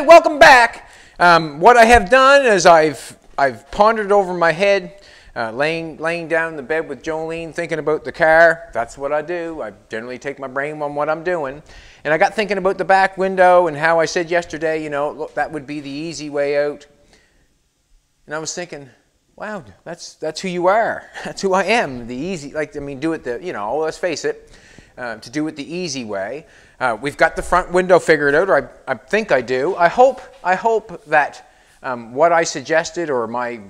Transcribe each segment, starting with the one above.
welcome back. Um, what I have done is I've I've pondered over my head, uh, laying laying down in the bed with Jolene, thinking about the car. That's what I do. I generally take my brain on what I'm doing, and I got thinking about the back window and how I said yesterday, you know, look, that would be the easy way out. And I was thinking, wow, that's that's who you are. That's who I am. The easy, like I mean, do it the you know. Let's face it, uh, to do it the easy way. Uh, we've got the front window figured out, or I, I think I do. I hope, I hope that um, what I suggested or my,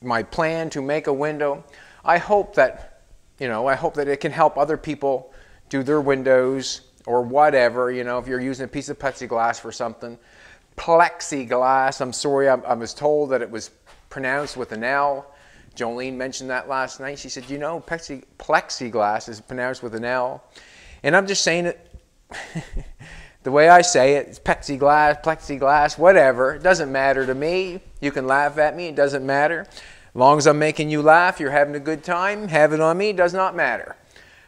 my plan to make a window, I hope that, you know, I hope that it can help other people do their windows or whatever, you know, if you're using a piece of plexiglass for something. Plexiglass, I'm sorry, I, I was told that it was pronounced with an L. Jolene mentioned that last night. She said, you know, plexiglass is pronounced with an L. And I'm just saying it the way I say it, it's plexiglass, plexiglass, whatever. It doesn't matter to me. You can laugh at me, it doesn't matter. As long as I'm making you laugh, you're having a good time, have it on me, does not matter.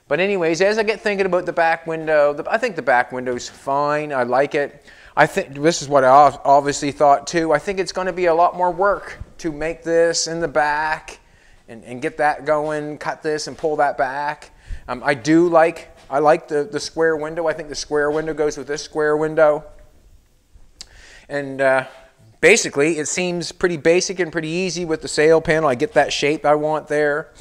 But anyways, as I get thinking about the back window, the, I think the back window's fine. I like it. I think this is what I obviously thought too. I think it's going to be a lot more work to make this in the back and, and get that going, cut this and pull that back. Um, I do like I like the, the square window. I think the square window goes with this square window. And uh, basically, it seems pretty basic and pretty easy with the sail panel. I get that shape I want there.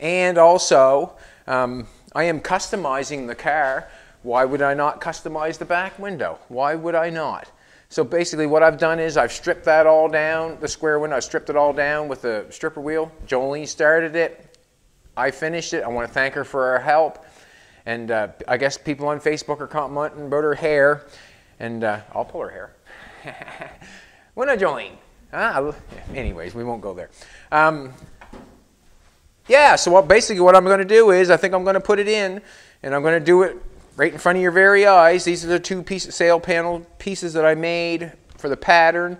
And also, um, I am customizing the car. Why would I not customize the back window? Why would I not? So basically what I've done is I've stripped that all down, the square window, I stripped it all down with the stripper wheel. Jolene started it. I finished it. I want to thank her for her help. And uh, I guess people on Facebook are commenting about her hair. And uh, I'll pull her hair. when I join. Ah, anyways, we won't go there. Um, yeah, so what, basically what I'm going to do is I think I'm going to put it in. And I'm going to do it right in front of your very eyes. These are the two piece, sail panel pieces that I made for the pattern.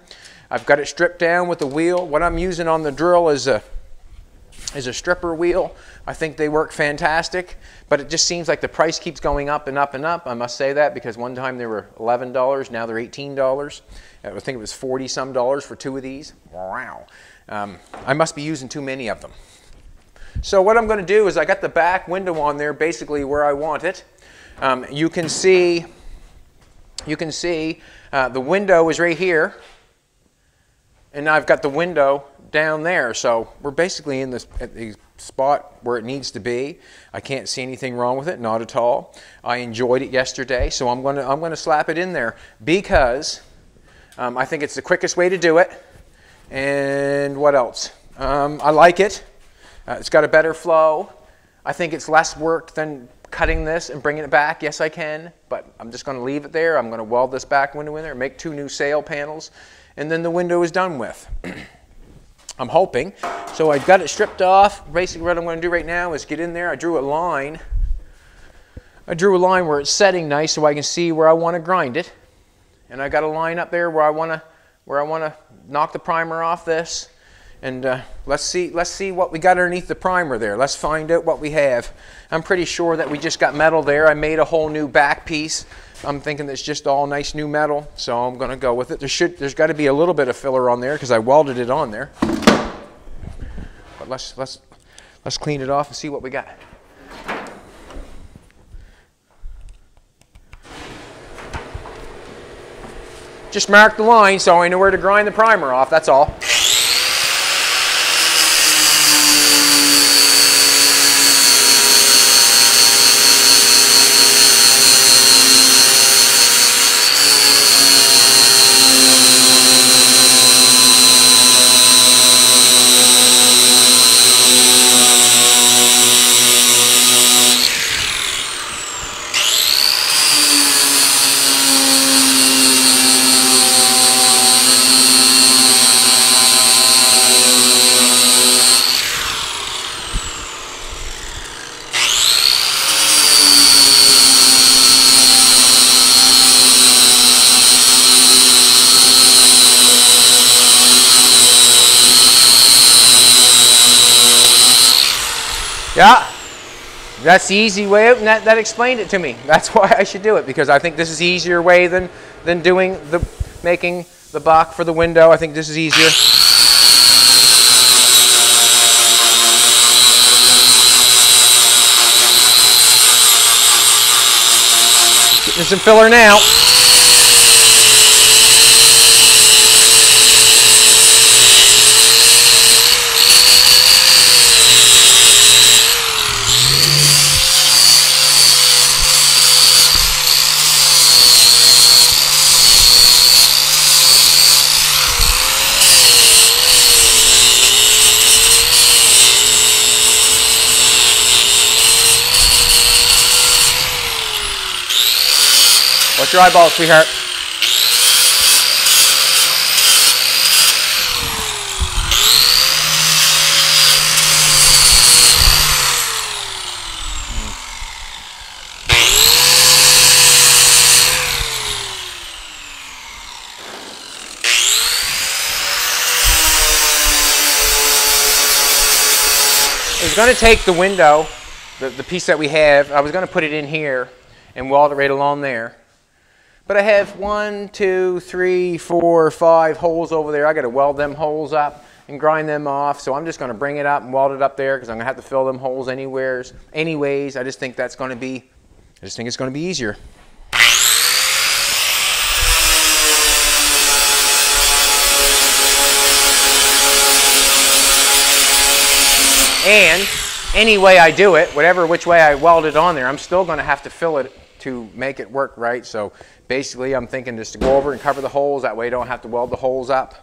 I've got it stripped down with the wheel. What I'm using on the drill is a, is a stripper wheel. I think they work fantastic, but it just seems like the price keeps going up and up and up. I must say that because one time they were $11, now they're $18. I think it was 40 some dollars for two of these. Wow. Um, I must be using too many of them. So what I'm going to do is I got the back window on there basically where I want it. Um, you can see, you can see uh, the window is right here, and I've got the window down there. So we're basically in this, the spot where it needs to be. I can't see anything wrong with it, not at all. I enjoyed it yesterday, so I'm to I'm to slap it in there because um, I think it's the quickest way to do it. And what else? Um, I like it. Uh, it's got a better flow. I think it's less work than cutting this and bringing it back. Yes, I can, but I'm just to leave it there. I'm to weld this back window in there, make two new sail panels, and then the window is done with. I'm hoping. So I've got it stripped off. Basically what I'm going to do right now is get in there. I drew a line. I drew a line where it's setting nice so I can see where I want to grind it. And I got a line up there where I want to where I want to knock the primer off this. And uh, let's see let's see what we got underneath the primer there. Let's find out what we have. I'm pretty sure that we just got metal there. I made a whole new back piece. I'm thinking it's just all nice new metal, so I'm going to go with it. There should, there's got to be a little bit of filler on there because I welded it on there let's let's let's clean it off and see what we got. Just mark the line so I know where to grind the primer off, that's all. Yeah, that's the easy way out, and that, that explained it to me. That's why I should do it, because I think this is easier way than, than doing the, making the buck for the window. I think this is easier. Getting some filler now. Watch your eyeballs, sweetheart. I was going to take the window, the, the piece that we have, I was going to put it in here and weld it right along there. But I have one, two, three, four, five holes over there. I got to weld them holes up and grind them off. So I'm just going to bring it up and weld it up there because I'm going to have to fill them holes anywheres. Anyways, I just think that's going to be, I just think it's going to be easier. And any way I do it, whatever which way I weld it on there, I'm still going to have to fill it to make it work right. So basically I'm thinking just to go over and cover the holes. That way I don't have to weld the holes up.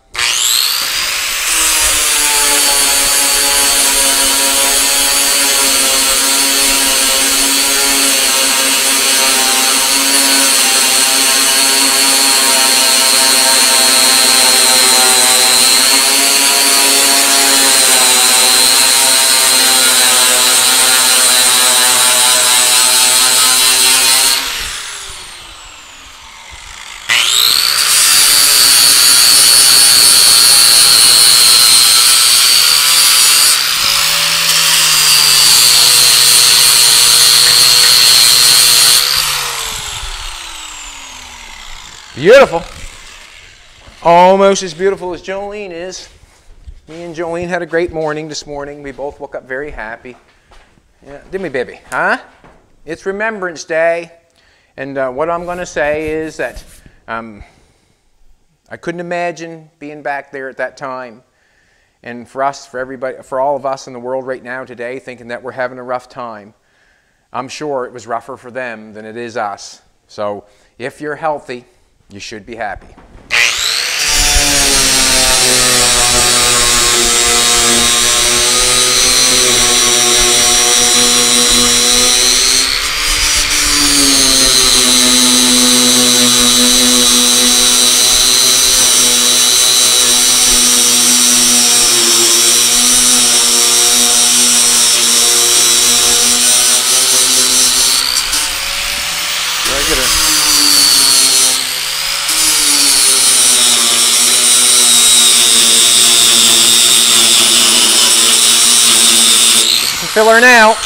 Beautiful. Almost as beautiful as Jolene is. Me and Jolene had a great morning this morning. We both woke up very happy. Yeah, did we, baby? Huh? It's Remembrance Day. And uh, what I'm going to say is that um, I couldn't imagine being back there at that time. And for us, for everybody, for all of us in the world right now today, thinking that we're having a rough time, I'm sure it was rougher for them than it is us. So if you're healthy, you should be happy. Filler now.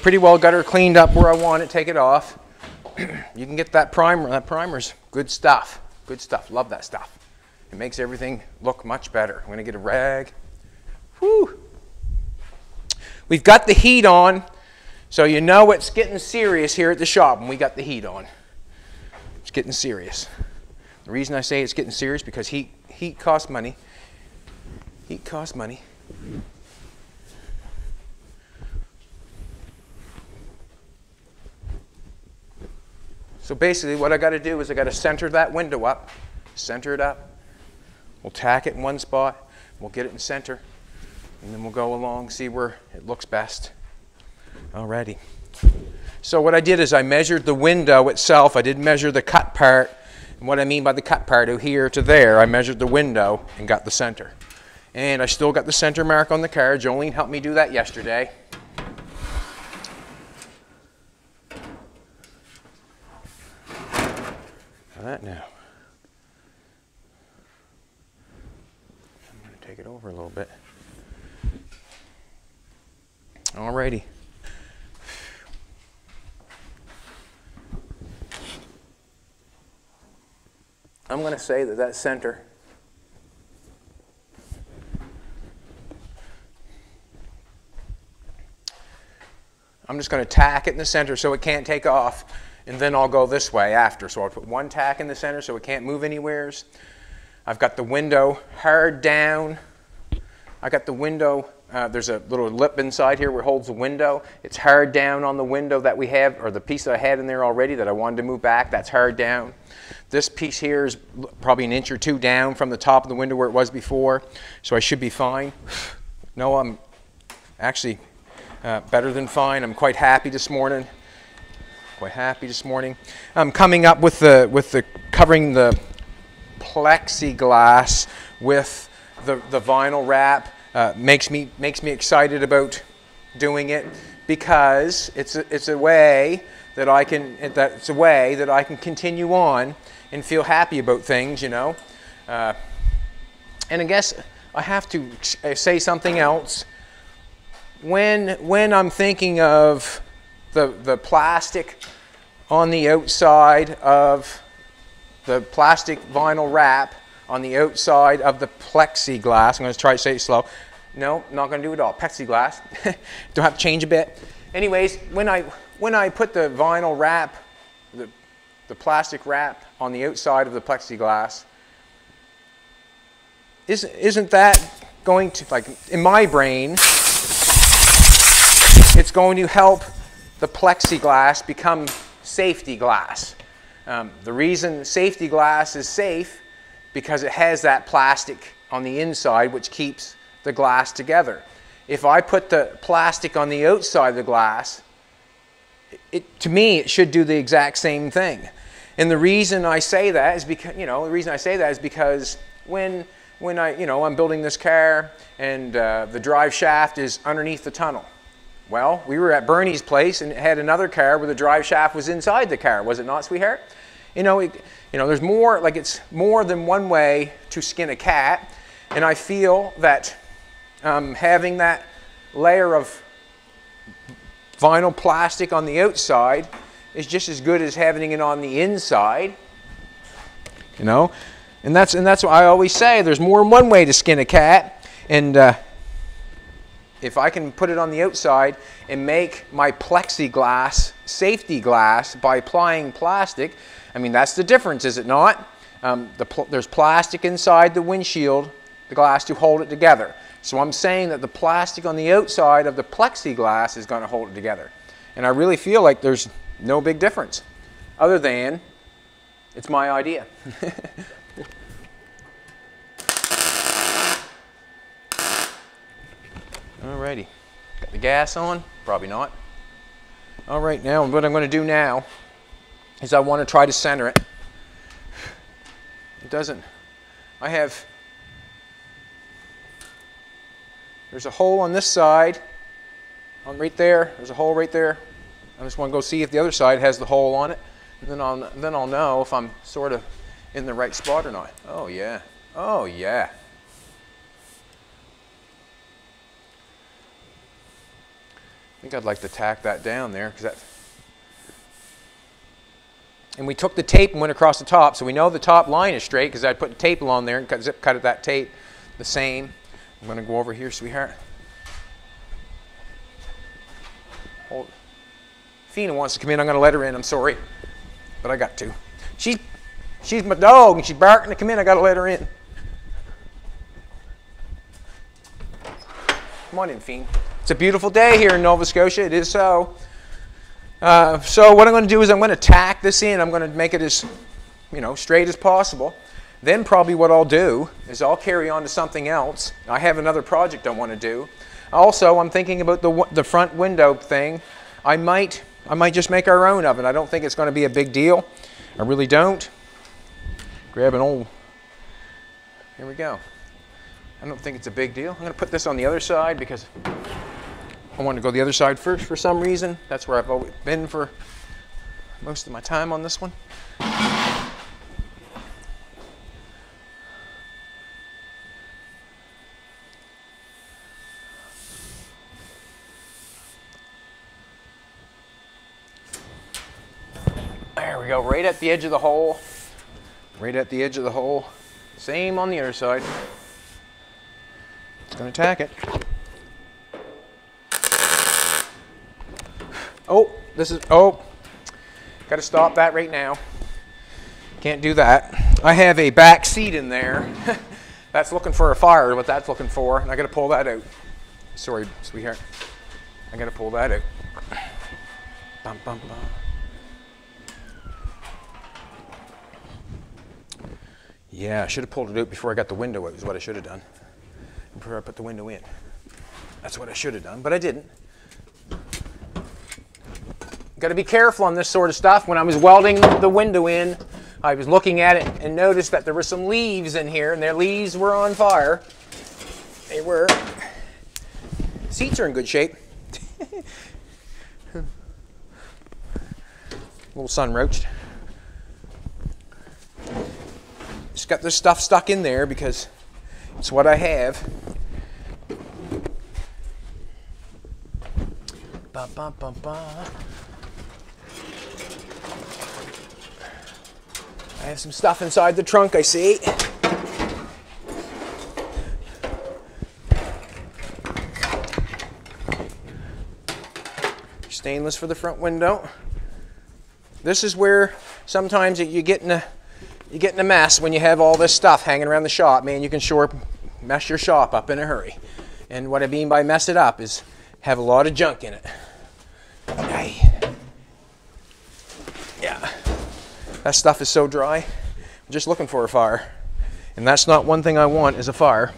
Pretty well got her cleaned up where I want it, take it off. you can get that primer, that primer's good stuff. Good stuff, love that stuff. It makes everything look much better. I'm gonna get a rag. Whew. We've got the heat on, so you know it's getting serious here at the shop when we got the heat on. It's getting serious. The reason I say it's getting serious because heat, heat costs money. Heat costs money. So basically what I got to do is I got to center that window up, center it up. We'll tack it in one spot, we'll get it in center, and then we'll go along, see where it looks best. Alrighty. So what I did is I measured the window itself. I didn't measure the cut part. And what I mean by the cut part, to here to there, I measured the window and got the center. And I still got the center mark on the car. Jolene helped me do that yesterday. That now. I'm going to take it over a little bit. Alrighty. I'm going to say that that center I'm just going to tack it in the center so it can't take off and then I'll go this way after. So I'll put one tack in the center so it can't move anywheres. I've got the window hard down. I got the window, uh, there's a little lip inside here where holds the window. It's hard down on the window that we have, or the piece that I had in there already that I wanted to move back, that's hard down. This piece here is probably an inch or two down from the top of the window where it was before, so I should be fine. No, I'm actually uh, better than fine. I'm quite happy this morning quite happy this morning. I'm coming up with the with the covering the plexiglass with the, the vinyl wrap uh, makes me makes me excited about doing it because it's a, it's a way that I can that it's a way that I can continue on and feel happy about things, you know. Uh, and I guess I have to say something else. When when I'm thinking of the, the plastic on the outside of the plastic vinyl wrap on the outside of the plexiglass. I'm going to try to say it slow. No, not going to do it all. Plexiglass. Don't have to change a bit. Anyways, when I, when I put the vinyl wrap, the, the plastic wrap on the outside of the plexiglass, isn't, isn't that going to, like, in my brain, it's going to help the plexiglass become safety glass. Um, the reason safety glass is safe because it has that plastic on the inside which keeps the glass together. If I put the plastic on the outside of the glass, it, to me it should do the exact same thing. And the reason I say that is because, you know, the reason I say that is because when, when I, you know, I'm building this car and uh, the drive shaft is underneath the tunnel, well, we were at Bernie's place and it had another car where the drive shaft was inside the car, was it not, sweetheart? You know, it, you know, there's more, like it's more than one way to skin a cat. And I feel that um, having that layer of vinyl plastic on the outside is just as good as having it on the inside. You know, and that's and that's what I always say. There's more than one way to skin a cat, and uh, if I can put it on the outside and make my plexiglass safety glass by applying plastic, I mean, that's the difference, is it not? Um, the pl there's plastic inside the windshield, the glass to hold it together. So I'm saying that the plastic on the outside of the plexiglass is going to hold it together. And I really feel like there's no big difference, other than it's my idea. Alrighty. Got the gas on? Probably not. All right, now what I'm going to do now is I want to try to center it. It doesn't. I have, there's a hole on this side, on right there, there's a hole right there. I just want to go see if the other side has the hole on it, and then I'll, then I'll know if I'm sort of in the right spot or not. Oh yeah, oh yeah. I think I'd like to tack that down there because that. And we took the tape and went across the top, so we know the top line is straight because I put the tape along there and cut, zip cut that tape the same. I'm going to go over here, sweetheart. Hold. Fina wants to come in. I'm going to let her in. I'm sorry, but I got to. She, she's my dog and she's barking to come in. I got to let her in. Come on in, Fiend. It's a beautiful day here in Nova Scotia. It is so. Uh, so what I'm going to do is I'm going to tack this in. I'm going to make it as, you know, straight as possible. Then probably what I'll do is I'll carry on to something else. I have another project I want to do. Also, I'm thinking about the, the front window thing. I might, I might just make our own oven. I don't think it's going to be a big deal. I really don't. Grab an old, here we go. I don't think it's a big deal. I'm going to put this on the other side because I want to go the other side first for some reason. That's where I've always been for most of my time on this one. There we go, right at the edge of the hole. Right at the edge of the hole. Same on the other side. It's gonna tack it. Oh, this is, oh, gotta stop that right now. Can't do that. I have a back seat in there. that's looking for a fire, what that's looking for, and I gotta pull that out. Sorry, sweetheart. I gotta pull that out. Bum, bum, bum. Yeah, I should have pulled it out before I got the window out, is what I should have done. Before I put the window in. That's what I should have done, but I didn't. Got to be careful on this sort of stuff. When I was welding the window in, I was looking at it and noticed that there were some leaves in here, and their leaves were on fire. They were. Seats are in good shape. A little sun roached. Just got this stuff stuck in there because it's what I have. Ba, ba, ba, I have some stuff inside the trunk, I see. Stainless for the front window. This is where sometimes you get in a you get in a mess when you have all this stuff hanging around the shop. Man, you can sure mess your shop up in a hurry. And what I mean by mess it up is have a lot of junk in it. Yeah. That stuff is so dry. I'm just looking for a fire. And that's not one thing I want is a fire.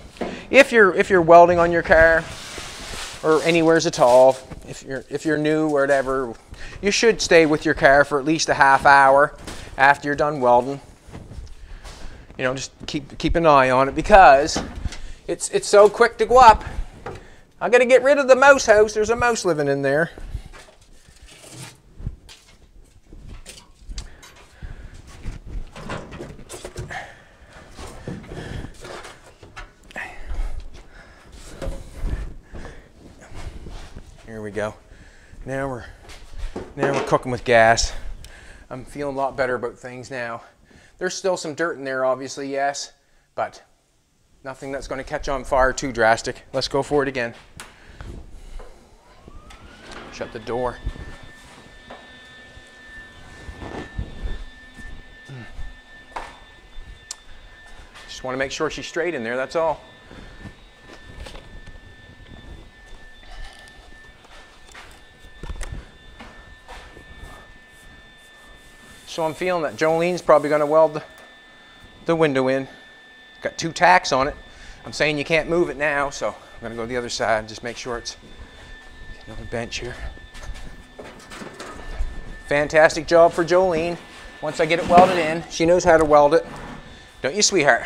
If you're if you're welding on your car or anywheres at all, if you're if you're new or whatever, you should stay with your car for at least a half hour after you're done welding you know, just keep keep an eye on it because it's it's so quick to go up. I got to get rid of the mouse house. There's a mouse living in there. We go. Now we're now we're cooking with gas. I'm feeling a lot better about things now. There's still some dirt in there, obviously, yes, but nothing that's going to catch on fire too drastic. Let's go for it again. Shut the door. Just want to make sure she's straight in there, that's all. So I'm feeling that Jolene's probably going to weld the, window in. Got two tacks on it. I'm saying you can't move it now, so I'm going to go to the other side and just make sure it's another bench here. Fantastic job for Jolene. Once I get it welded in, she knows how to weld it. Don't you, sweetheart?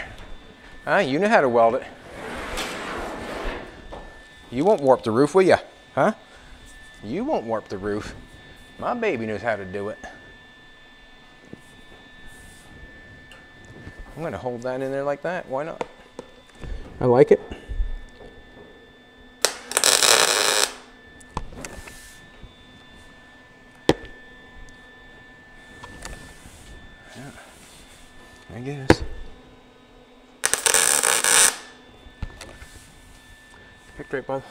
Huh? You know how to weld it. You won't warp the roof, will you? Huh? You won't warp the roof. My baby knows how to do it. I'm going to hold that in there like that. Why not? I like it. Yeah, I guess. Picked right bud.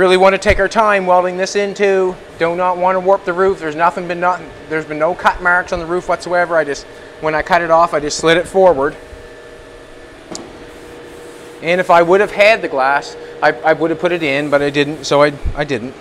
Really want to take our time welding this into. Do not want to warp the roof. There's nothing been not, there's been no cut marks on the roof whatsoever. I just when I cut it off, I just slid it forward. And if I would have had the glass, I, I would have put it in, but I didn't, so I, I didn't.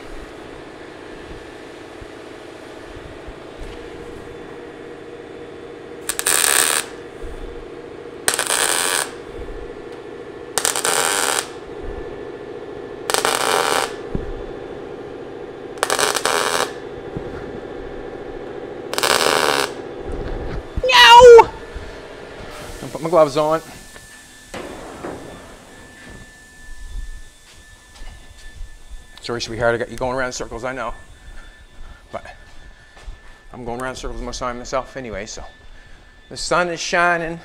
My gloves on. Sorry, sweetheart, I got you going around circles, I know. But I'm going around circles most of the time myself anyway, so. The sun is shining.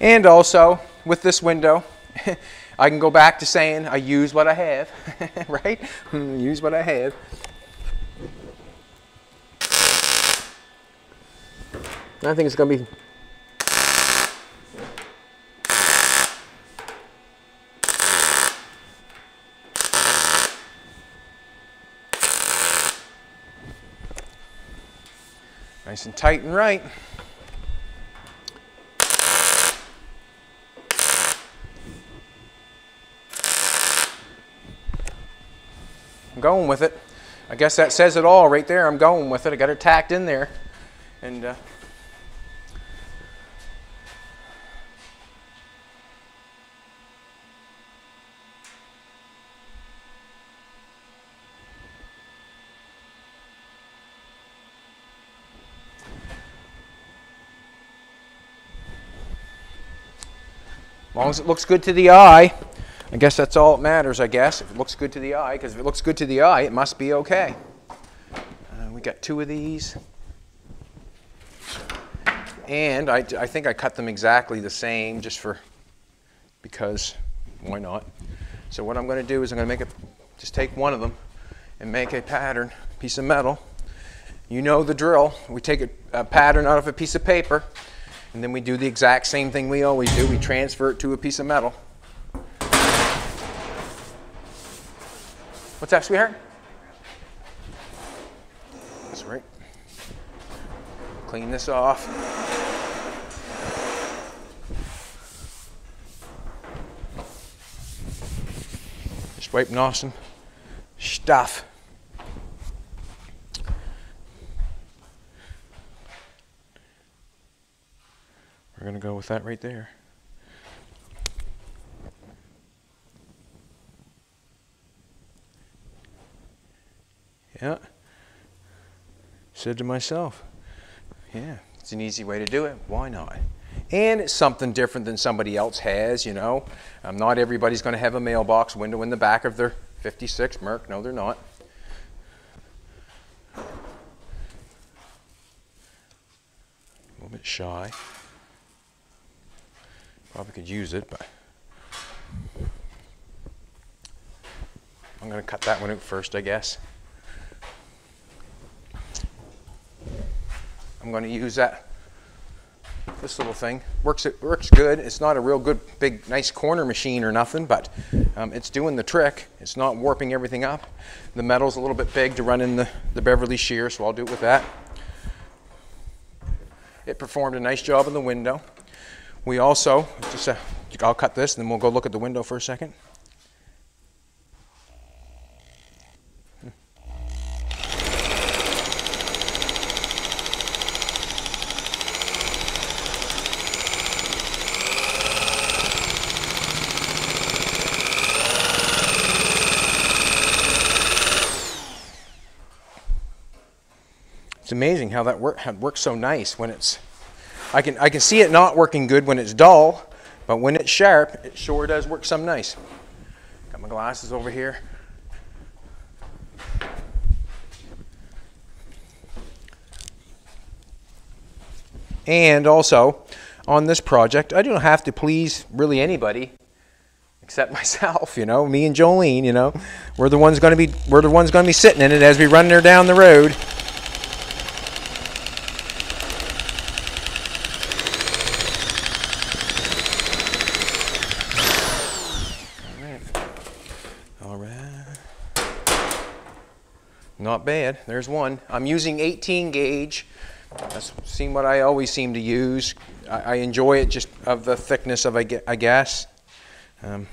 And also, with this window, I can go back to saying I use what I have, right? use what I have. I think it's going to be nice and tight and right. I'm going with it. I guess that says it all right there. I'm going with it. I got it tacked in there. And uh, As long as it looks good to the eye, I guess that's all that matters, I guess. If it looks good to the eye, because if it looks good to the eye, it must be okay. Uh, we got two of these. And I, I think I cut them exactly the same just for, because why not? So what I'm going to do is I'm going to make it, just take one of them and make a pattern, piece of metal. You know the drill. We take a, a pattern out of a piece of paper and then we do the exact same thing we always do. We transfer it to a piece of metal. What's that, sweetheart? That's right. Clean this off. Just wiping off some stuff. We're going to go with that right there. Yeah. Said to myself, yeah, it's an easy way to do it. Why not? And it's something different than somebody else has, you know. Um, not everybody's going to have a mailbox window in the back of their 56 Merc. No, they're not. A little bit shy. Probably could use it, but I'm going to cut that one out first, I guess. I'm going to use that. This little thing works. It works good. It's not a real good, big, nice corner machine or nothing, but um, it's doing the trick. It's not warping everything up. The metal's a little bit big to run in the, the Beverly shear, so I'll do it with that. It performed a nice job in the window. We also just uh, I'll cut this, and then we'll go look at the window for a second. It's amazing how that work how works so nice when it's. I can I can see it not working good when it's dull, but when it's sharp, it sure does work some nice. Got my glasses over here. And also, on this project, I don't have to please really anybody except myself, you know, me and Jolene, you know. We're the ones going to be we're the ones going to be sitting in it as we run there down the road. Not bad. There's one. I'm using 18 gauge. That's seen what I always seem to use. I, I enjoy it just of the thickness of I guess. Um,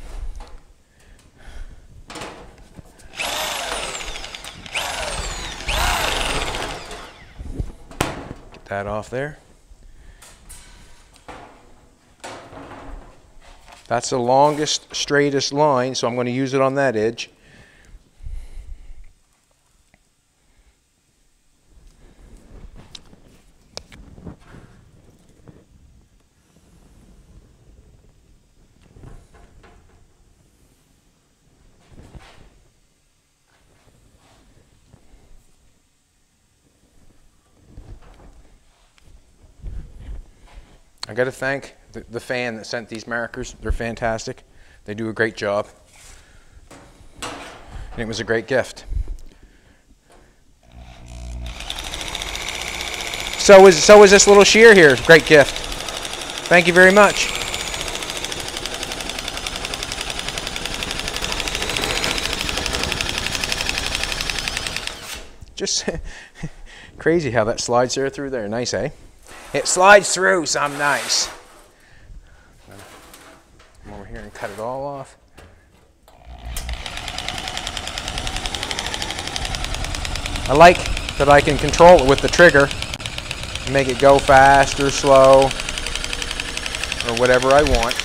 get that off there. That's the longest, straightest line, so I'm going to use it on that edge. I got to thank the, the, fan that sent these markers. They're fantastic. They do a great job. And it was a great gift. So is, so is this little shear here. Great gift. Thank you very much. Just crazy how that slides there through there. Nice, eh? It slides through some nice. Come over here and cut it all off. I like that I can control it with the trigger make it go fast or slow or whatever I want.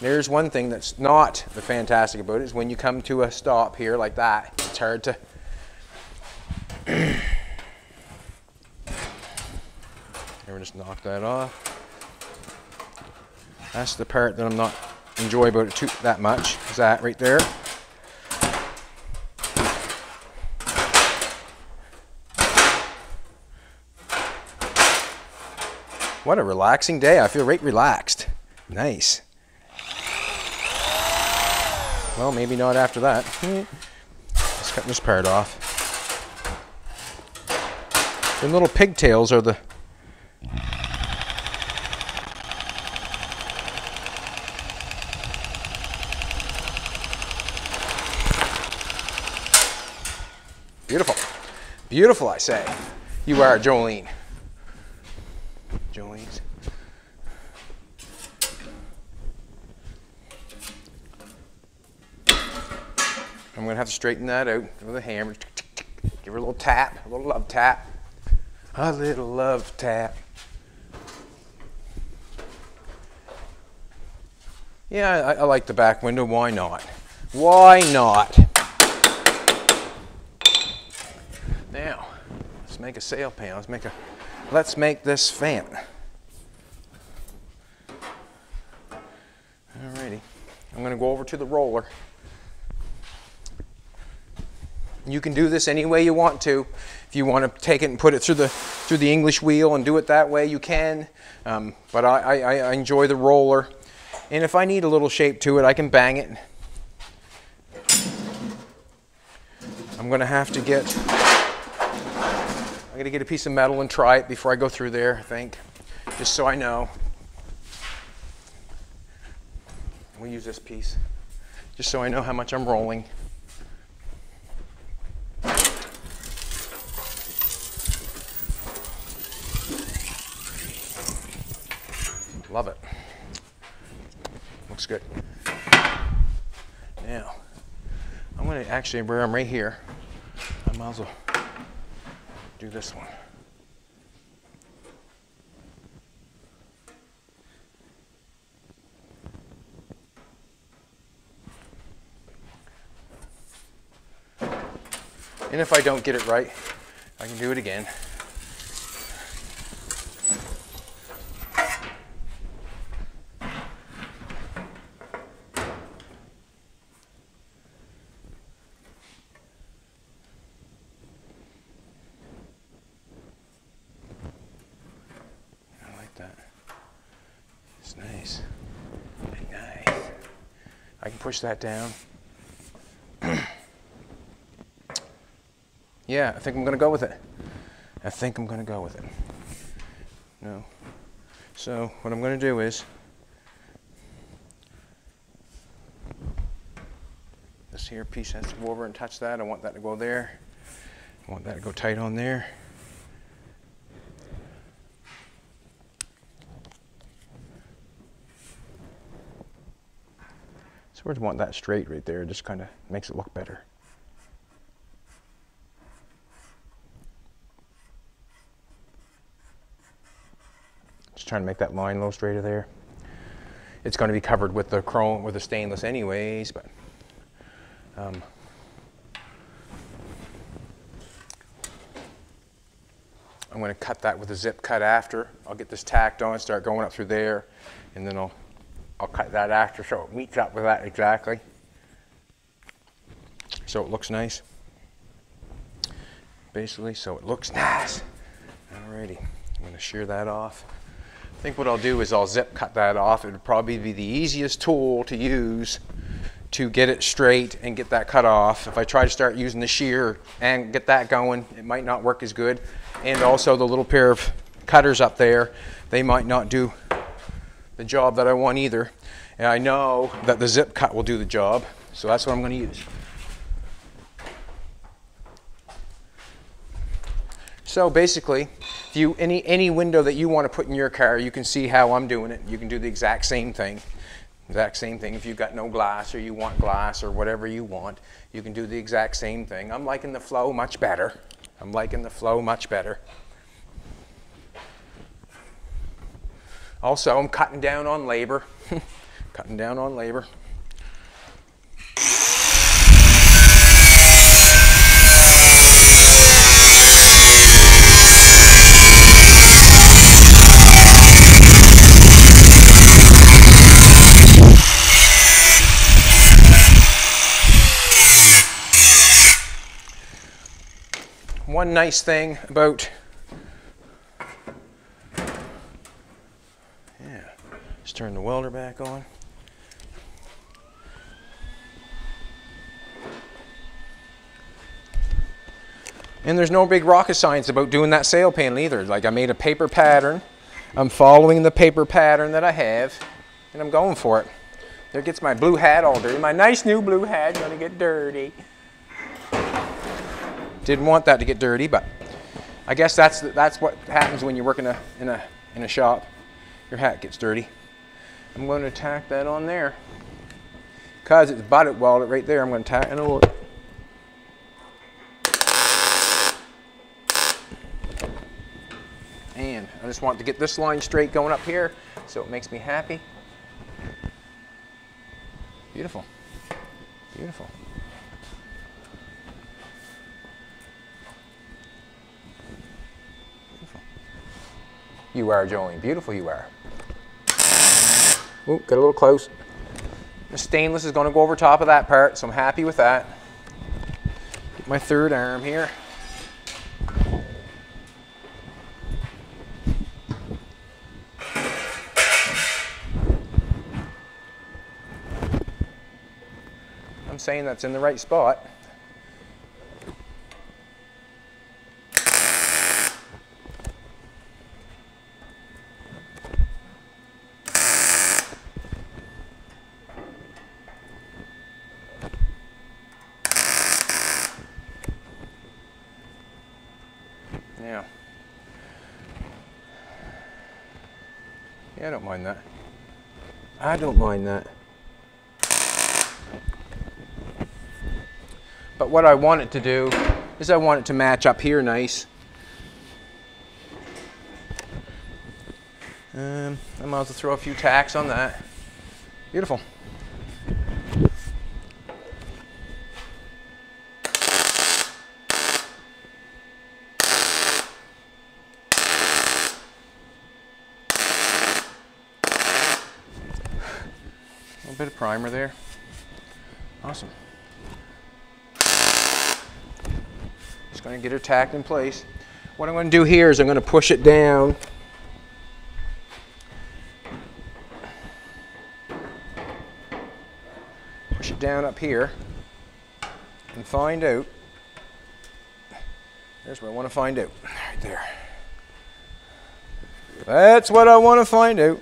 There's one thing that's not the fantastic about it is when you come to a stop here like that, it's hard to Never just knock that off. That's the part that I'm not enjoy about it too that much. Is that right there? What a relaxing day. I feel right relaxed. Nice. Well, maybe not after that. Let's cut this part off. The little pigtails are the Beautiful. Beautiful, I say. You are Jolene. Jolene's. I'm going to have to straighten that out with a hammer. Give her a little tap, a little love tap. A little love tap. Yeah, I, I like the back window. Why not? Why not? Now, let's make a sail pan. Let's make a let's make this fan. Alrighty. I'm gonna go over to the roller. You can do this any way you want to. If you want to take it and put it through the through the English wheel and do it that way, you can. Um, but I, I, I enjoy the roller. And if I need a little shape to it, I can bang it. I'm going to have to get got to get a piece of metal and try it before I go through there, I think, just so I know. We'll use this piece, just so I know how much I'm rolling. Love it. Looks good. Now, I'm going to actually, where I'm right here, I might as well do this one. And if I don't get it right, I can do it again. I like that. It's nice. Nice. I can push that down. yeah, I think I'm going to go with it. I think I'm going to go with it. No. So, what I'm going to do is this here piece has to go over and touch that. I want that to go there. I want that to go tight on there. We want that straight right there. It just kind of makes it look better. Just trying to make that line a little straighter there. It's going to be covered with the chrome, with the stainless anyways, but um, I'm going to cut that with a zip cut after. I'll get this tacked on, start going up through there, and then I'll I'll cut that after so it meets up with that exactly. So it looks nice. Basically, so it looks nice. Alrighty, I'm to shear that off. I think what I'll do is I'll zip cut that off. It would probably be the easiest tool to use to get it straight and get that cut off. If I try to start using the shear and get that going, it might not work as good. And also the little pair of cutters up there, they might not do the job that I want either. And I know that the zip cut will do the job, so that's what I'm going to use. So basically, if you any any window that you want to put in your car, you can see how I'm doing it. You can do the exact same thing. Exact same thing. If you've got no glass or you want glass or whatever you want, you can do the exact same thing. I'm liking the flow much better. I'm liking the flow much better. Also, I'm cutting down on labor. cutting down on labor. One nice thing about Turn the welder back on. And there's no big rocket science about doing that sail panel either. Like I made a paper pattern. I'm following the paper pattern that I have and I'm going for it. There gets my blue hat all dirty. My nice new blue hat gonna get dirty. Didn't want that to get dirty, but I guess that's that's what happens when you work in a in a in a shop. Your hat gets dirty. I'm going to tack that on there. Because it's butted welded right there, I'm going to tack it on. And I just want to get this line straight going up here so it makes me happy. Beautiful. Beautiful. Beautiful. You are, Jolene. Beautiful you are. Ooh, get a little close. The stainless is going to go over top of that part, so I'm happy with that. Get my third arm here. I'm saying that's in the right spot. Yeah. Yeah, I don't mind that. I don't mind that. But what I want it to do is I want it to match up here nice. Um, I might as well throw a few tacks on that. Beautiful. Primer there. Awesome. Just going to get her tacked in place. What I'm going to do here is I'm going to push it down. Push it down up here and find out. There's what I want to find out. Right there. That's what I want to find out.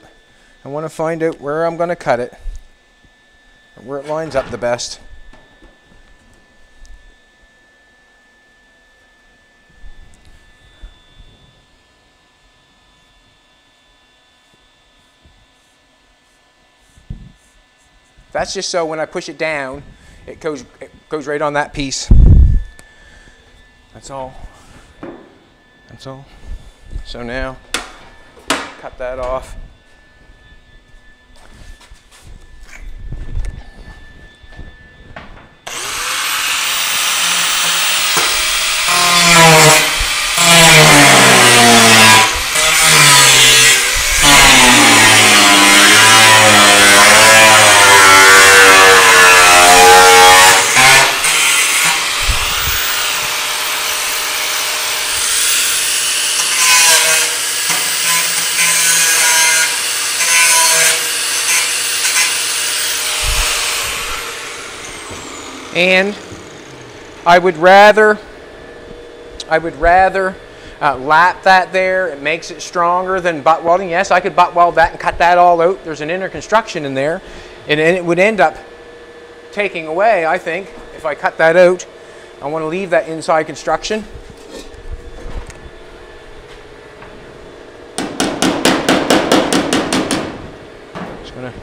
I want to find out where I'm going to cut it, where it lines up the best. That's just so when I push it down, it goes, it goes right on that piece. That's all. That's all. So now, cut that off. And I would rather, I would rather uh, lap that there. It makes it stronger than butt welding. Yes, I could butt weld that and cut that all out. There's an inner construction in there. And, and it would end up taking away, I think, if I cut that out. I want to leave that inside construction. Just gonna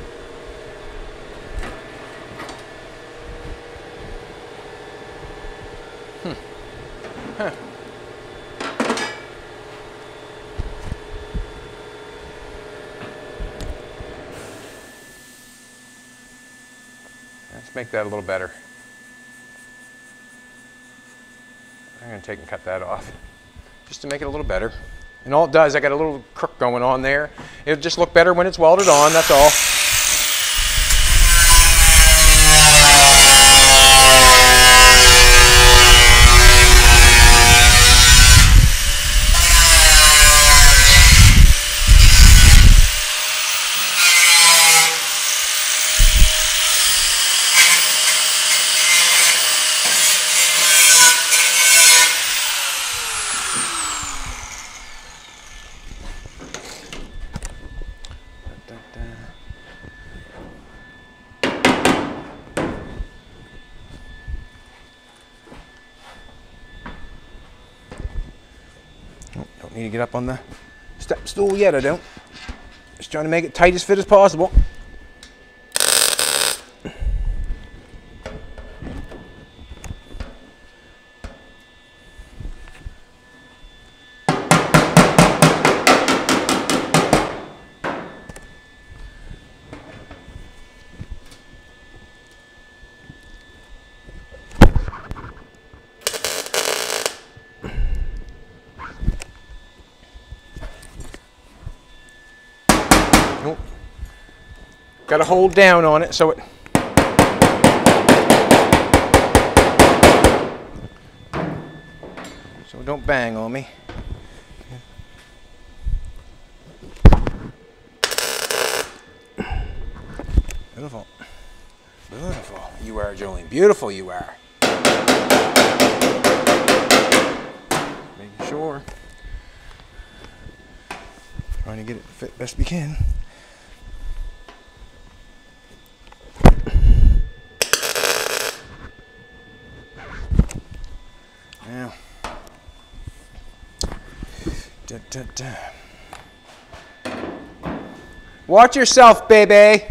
Huh. Let's make that a little better. I'm to take and cut that off just to make it a little better. And all it does, I got a little crook going on there. It'll just look better when it's welded on, that's all. Need to get up on the step stool yet, I don't. Just trying to make it tight as fit as possible. Nope. Got to hold down on it so it. So don't bang on me. Beautiful. Beautiful. You are, Jolene. Beautiful you are. Making sure. Trying to get it fit best we can. Now, watch yourself, baby.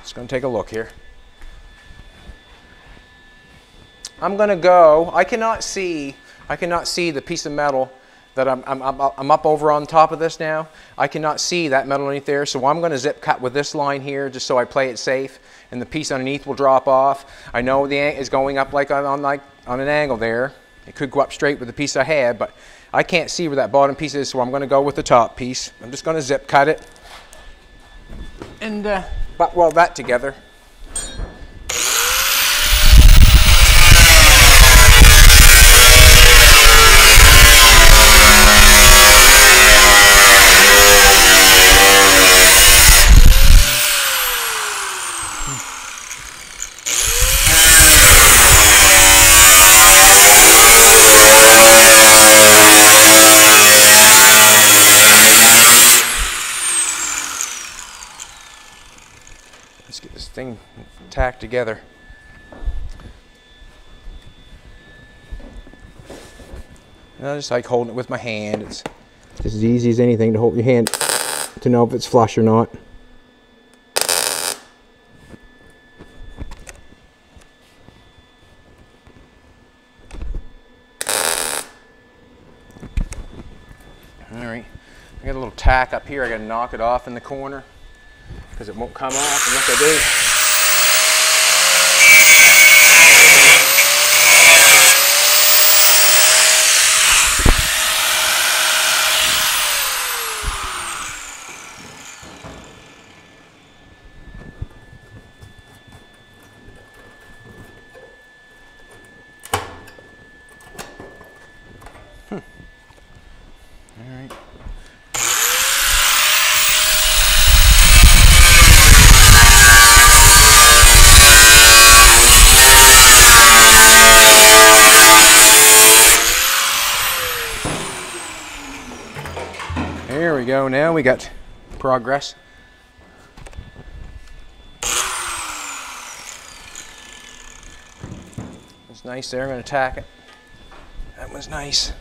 Just gonna take a look here. I'm gonna go. I cannot see. I cannot see the piece of metal that I'm, I'm, I'm, up over on top of this now. I cannot see that metal underneath there, so I'm going to zip cut with this line here just so I play it safe, and the piece underneath will drop off. I know the is going up like on, on, like on an angle there. It could go up straight with the piece I had, but I can't see where that bottom piece is, so I'm going to go with the top piece. I'm just going to zip cut it and uh, butt weld that together. Together. I just like holding it with my hand. It's just as easy as anything to hold your hand to know if it's flush or not. All right, I got a little tack up here. I got to knock it off in the corner because it won't come off unless I do. We got progress. It's nice there. I'm to tack it. That was nice.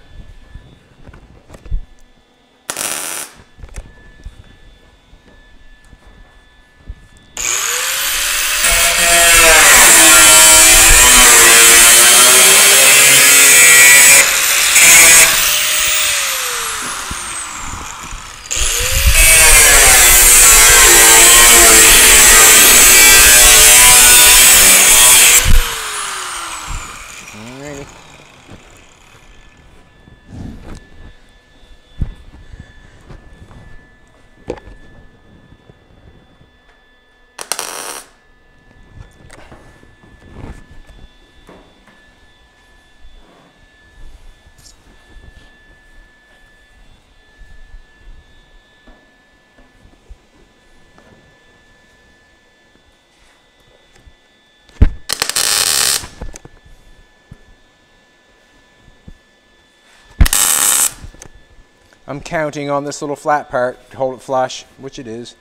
I'm counting on this little flat part to hold it flush, which it is.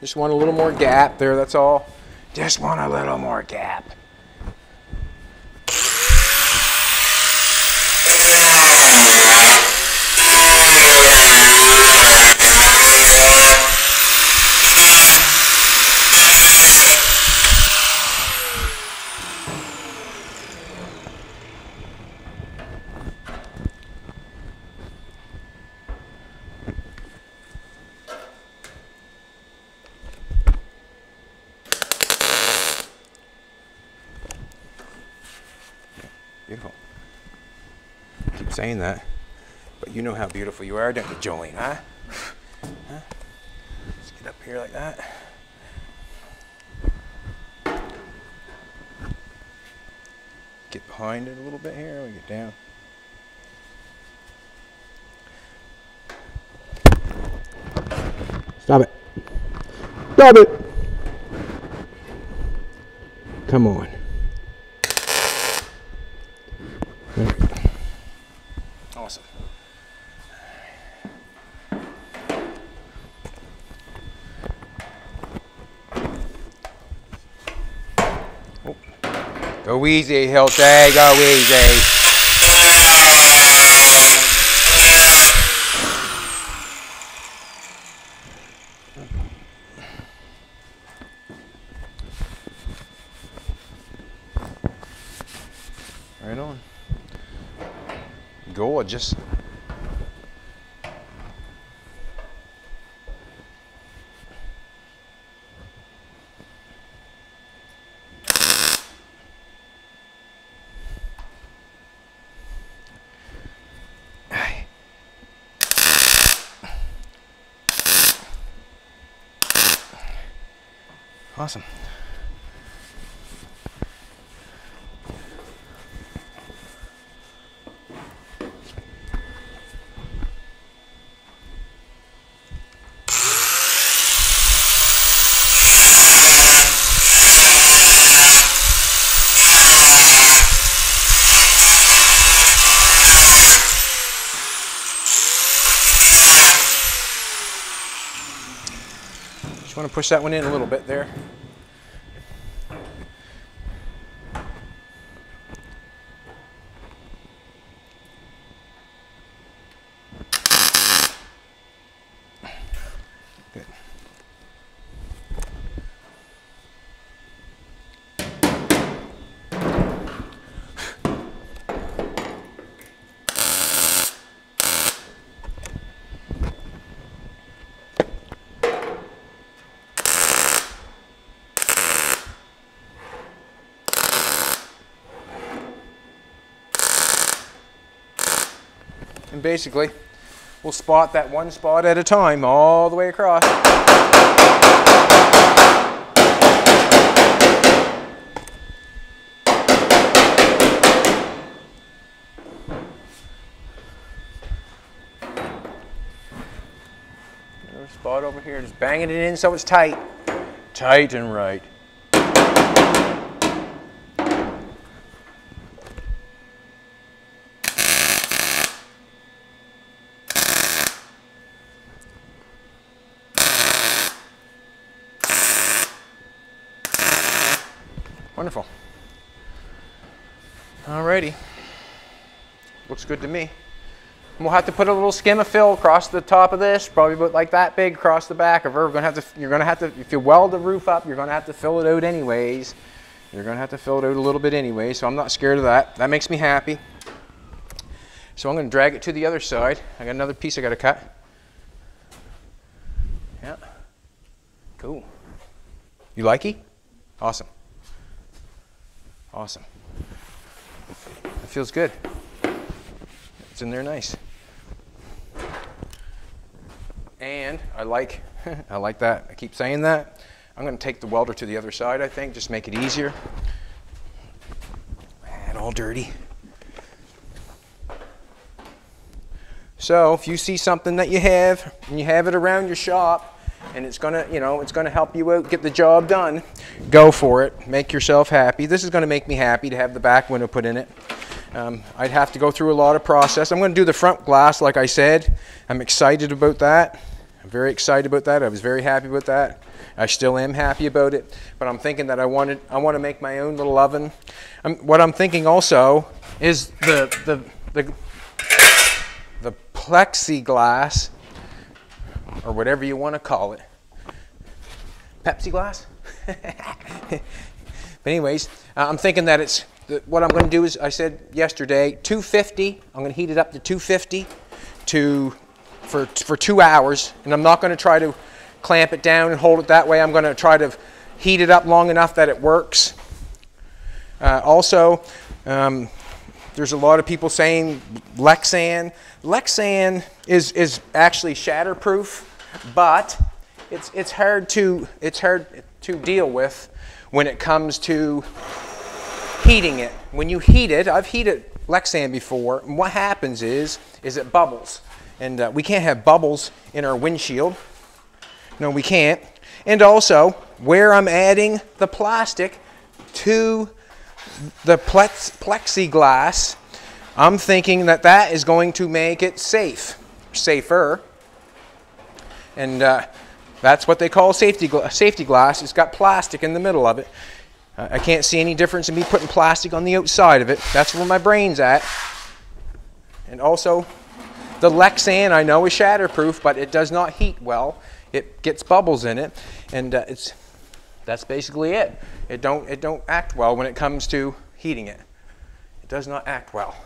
Just want a little more gap there, that's all. Just want a little more gap. That, but you know how beautiful you are, don't you, Jolene, huh? huh? Let's get up here like that. Get behind it a little bit here, we get down. Stop it. Stop it. Come on. Awesome. Oh. Go easy, Hilty. Go easy. Right on. Gorgeous. Awesome. Want to push that one in a little bit there. And basically, we'll spot that one spot at a time all the way across. Another spot over here, just banging it in so it's tight. Tight and right. Wonderful. Alrighty. Looks good to me. And we'll have to put a little skim of fill across the top of this, probably about like that big across the back of her. We're gonna have to, you're gonna have to, if you weld the roof up, you're gonna have to fill it out anyways. You're gonna have to fill it out a little bit anyway, so I'm not scared of that. That makes me happy. So I'm gonna drag it to the other side. I got another piece I gotta cut. Yeah. Cool. You like it? Awesome. Awesome. It feels good. It's in there nice. And I like, I like that. I keep saying that. I'm going to take the welder to the other side, I think, just make it easier. And all dirty. So if you see something that you have and you have it around your shop and it's gonna, you know, it's gonna help you out, get the job done, go for it. Make yourself happy. This is gonna make me happy to have the back window put in it. Um, I'd have to go through a lot of process. I'm gonna do the front glass, like I said. I'm excited about that. I'm very excited about that. I was very happy about that. I still am happy about it, but I'm thinking that I wanted, I want to make my own little oven. Um, what I'm thinking also is the the the the plexiglass, or whatever you want to call it. Pepsi glass? but anyways, uh, I'm thinking that it's, that what I'm going to do is, I said yesterday, 250. I'm going to heat it up to 250 to, for, for two hours. And I'm not going to try to clamp it down and hold it that way. I'm going to try to heat it up long enough that it works. Uh, also, um, there's a lot of people saying Lexan. Lexan is, is actually shatterproof, but it's, it's, hard to, it's hard to deal with when it comes to heating it. When you heat it, I've heated Lexan before, and what happens is, is it bubbles. And uh, we can't have bubbles in our windshield. No, we can't. And also, where I'm adding the plastic to the plex plexiglass, I'm thinking that that is going to make it safe, safer. And uh, that's what they call safety, safety glass. It's got plastic in the middle of it. I can't see any difference in me putting plastic on the outside of it. That's where my brain's at. And also, the Lexan I know is shatterproof, but it does not heat well. It gets bubbles in it, and uh, it's that's basically it. It don't it don't act well when it comes to heating it. It does not act well.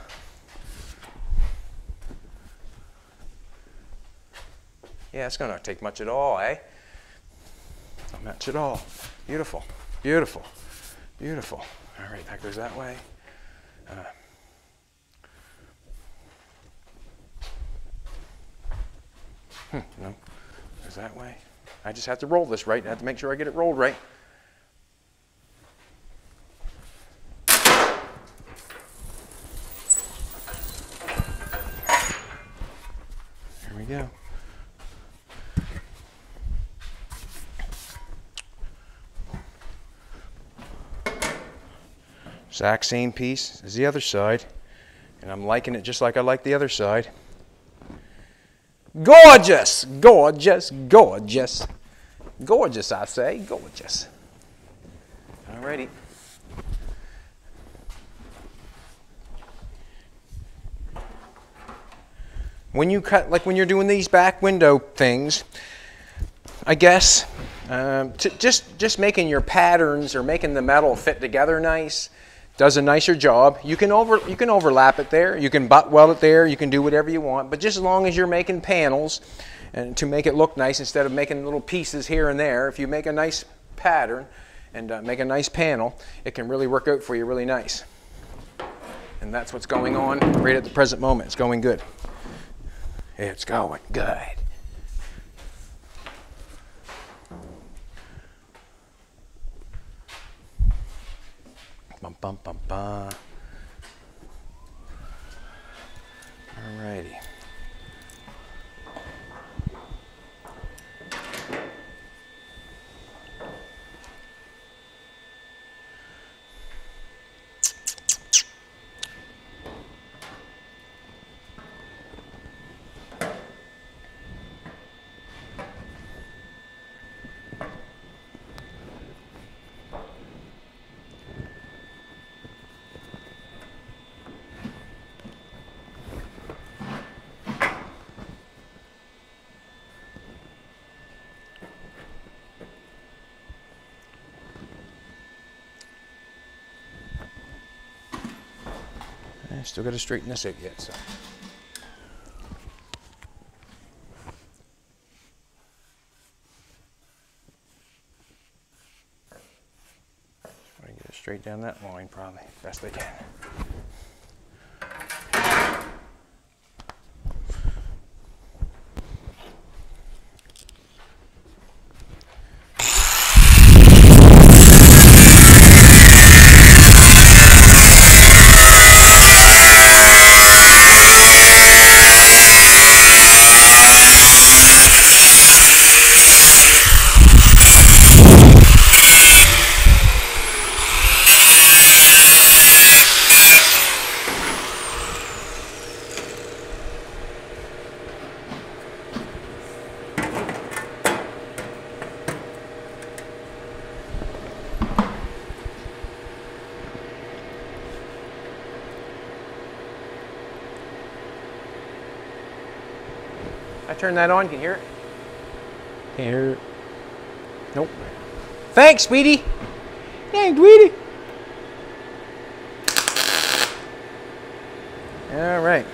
Yeah, it's gonna take much at all, eh? Not much at all. Beautiful, beautiful, Beautiful. All right, that goes that way. Uh, hmm, no, goes that way. I just have to roll this right. I have to make sure I get it rolled right. There we go. Exact same piece as the other side. And I'm liking it just like I like the other side. Gorgeous, gorgeous, gorgeous. Gorgeous, I say, gorgeous. Alrighty. When you cut, like when you're doing these back window things, I guess, um, just, just making your patterns or making the metal fit together nice does a nicer job. You can over you can overlap it there. You can butt weld it there. You can do whatever you want. But just as long as you're making panels and to make it look nice instead of making little pieces here and there, if you make a nice pattern and uh, make a nice panel, it can really work out for you really nice. And that's what's going on right at the present moment. It's going good. It's going good. Bum, bum, bum, bum. Alrighty. Still got to straighten this out yet, so. Straight down that line probably, best they can. Turn that on, can you hear it? Can't hear it. Nope. Thanks, sweetie. Thanks, sweetie. All right.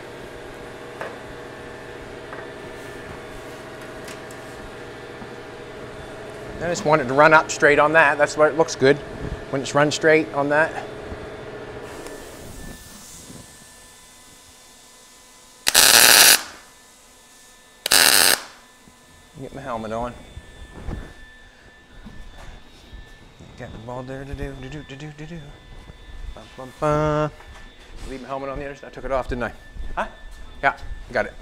I just want it to run up straight on that. That's where it looks good when it's run straight on that. Get my helmet on. Got the ball there to do, to do, to do, to do. Bum, bum, bum. Leave my helmet on the other side. I took it off, didn't I? Huh? Yeah, got it.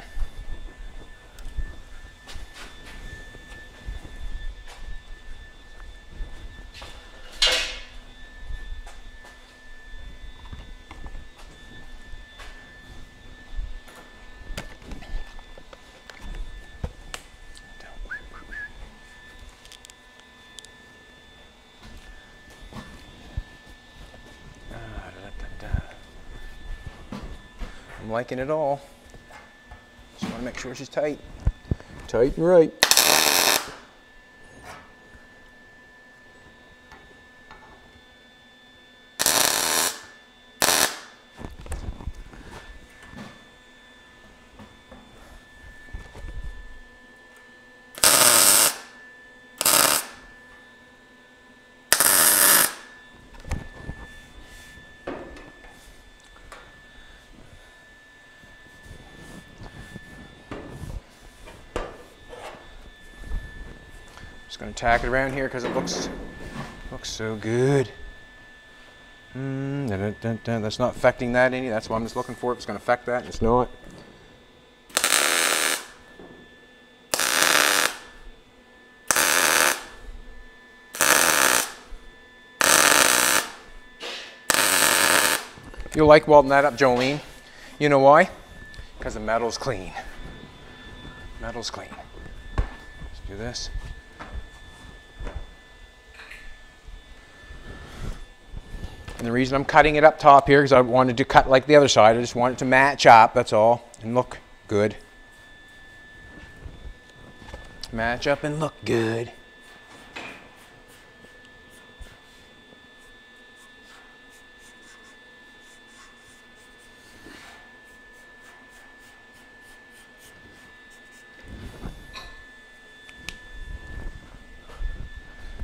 I'm liking it all. Just want to make sure she's tight. Tight and right. Just gonna tack it around here because it looks looks so good. Mm, dun, dun, dun, that's not affecting that any. That's what I'm just looking for. It's gonna affect that, it's not. You'll like welding that up, Jolene. You know why? Because the metal's clean. Metal's clean. Let's do this. The reason I'm cutting it up top here is I wanted to cut like the other side. I just want it to match up, that's all, and look good. Match up and look good.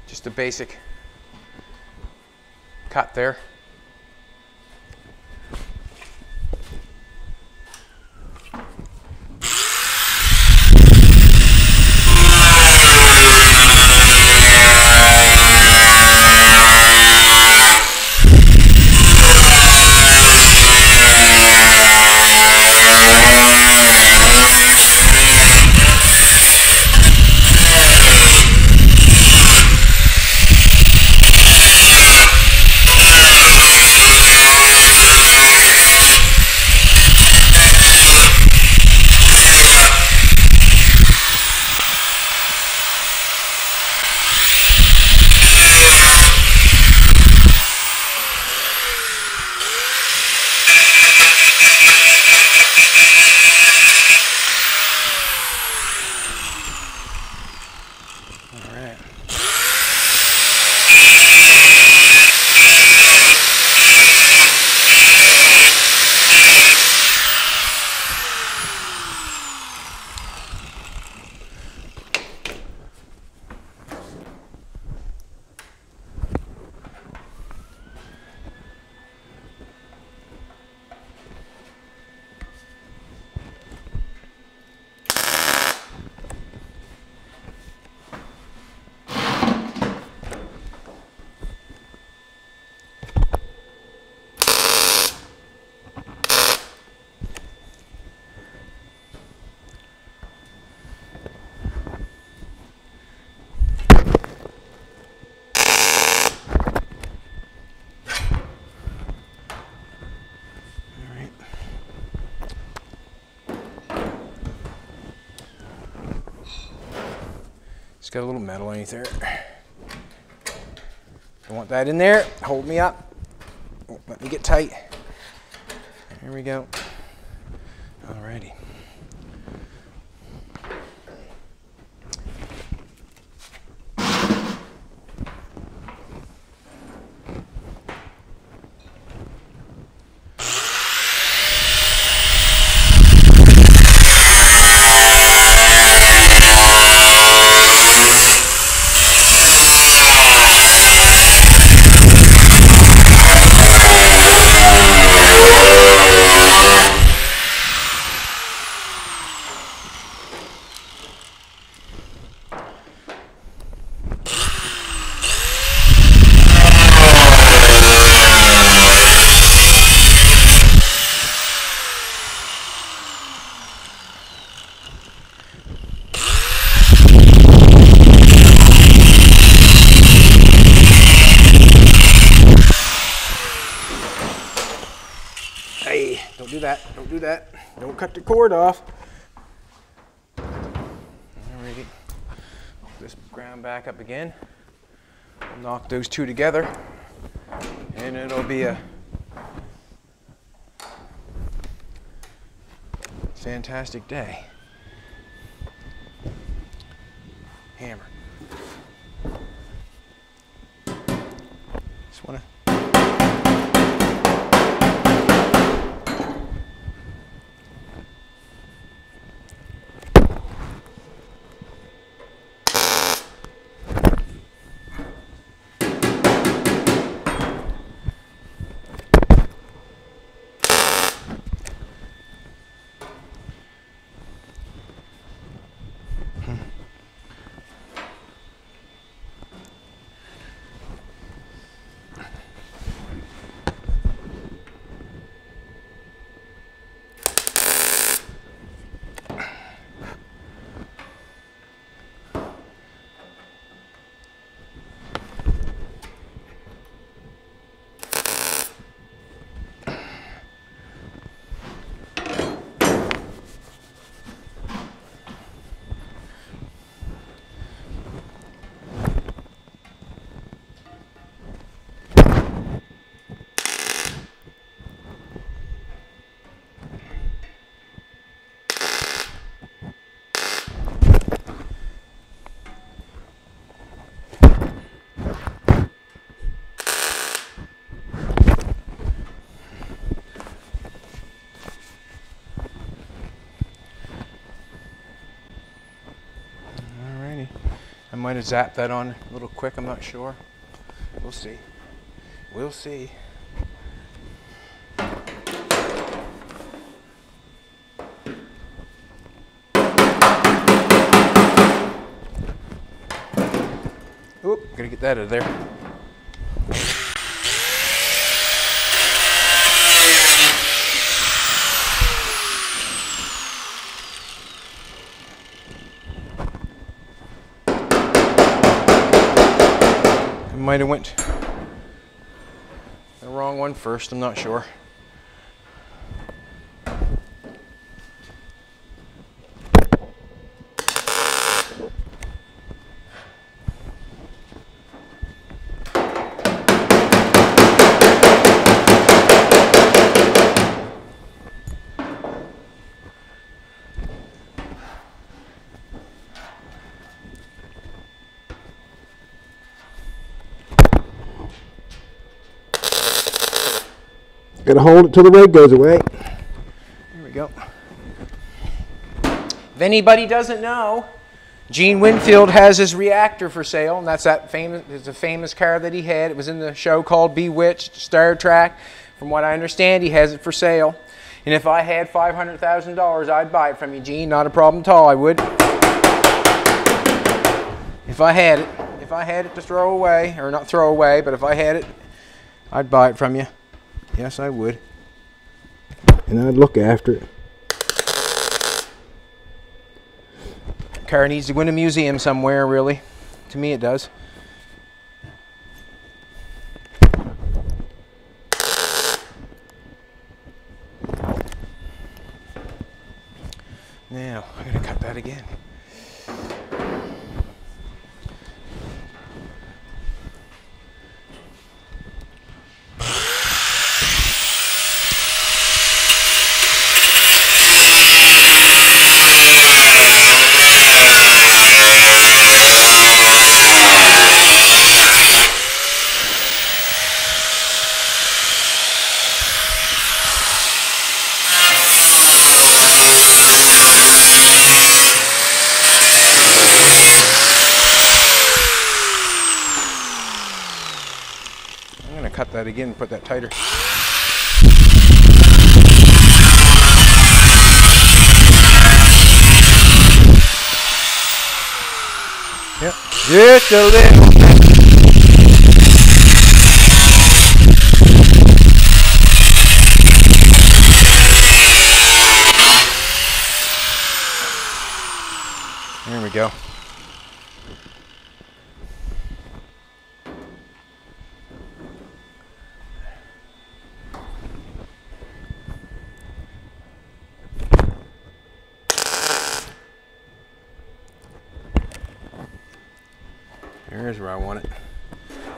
Just a basic cut there. Got a little metal underneath there. I want that in there. Hold me up. Let me get tight. Here we go. Cord off. Alrighty. This ground back up again. We'll knock those two together. And it'll be a fantastic day. Hammer. Just want to might have zapped that on a little quick, I'm not sure. We'll see. We'll see. Oop, gotta get that out of there. Might have went the wrong one first, I'm not sure. Hold it till the red goes away. There we go. If anybody doesn't know, Gene Winfield has his reactor for sale, and that's that famous. It's a famous car that he had. It was in the show called Bewitched, Star Trek. From what I understand, he has it for sale. And if I had five hundred thousand dollars, I'd buy it from you, Gene. Not a problem at all. I would. If I had it, if I had it to throw away, or not throw away, but if I had it, I'd buy it from you. Yes, I would. And I'd look after it. Car needs to go in a museum somewhere, really. To me, it does. Now, I'm going to cut that again. Again and put that tighter. Yep, just a little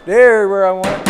There where I want.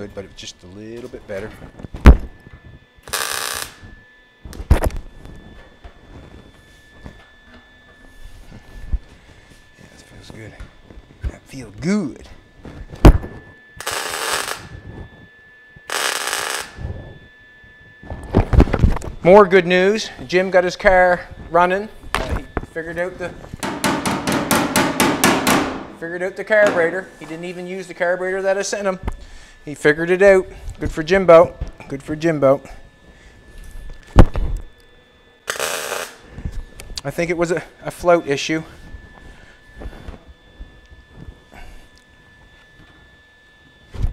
It good, but it's just a little bit better. Yeah, this feels good. That feels good. More good news. Jim got his car running. Uh, he figured out the figured out the carburetor. He didn't even use the carburetor that I sent him. He figured it out. Good for Jimbo. Good for Jimbo. I think it was a, a float issue. That's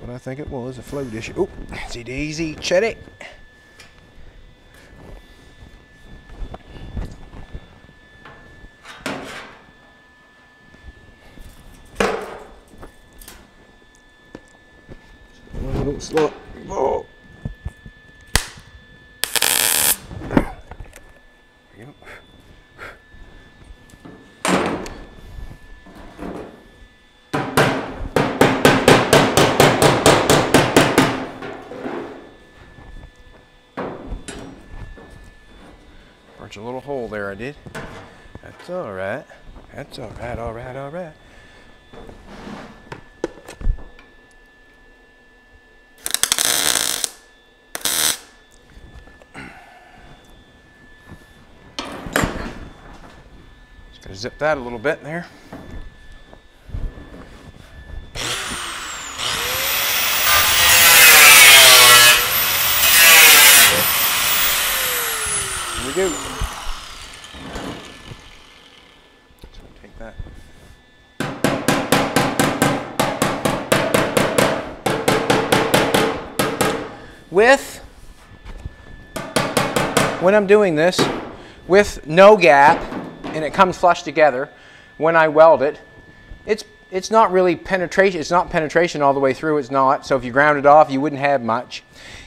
what I think it was, a float issue. Oh, see easy, Chetty. Don't slow. Oh. There you go. Burnt a little hole there, I did. That's all right. That's all right, all right, all right. Just gotta zip that a little bit there. Here we go. So take that. With when I'm doing this with no gap and it comes flush together when I weld it, it's it's not really penetration. It's not penetration all the way through. It's not. So if you ground it off, you wouldn't have much.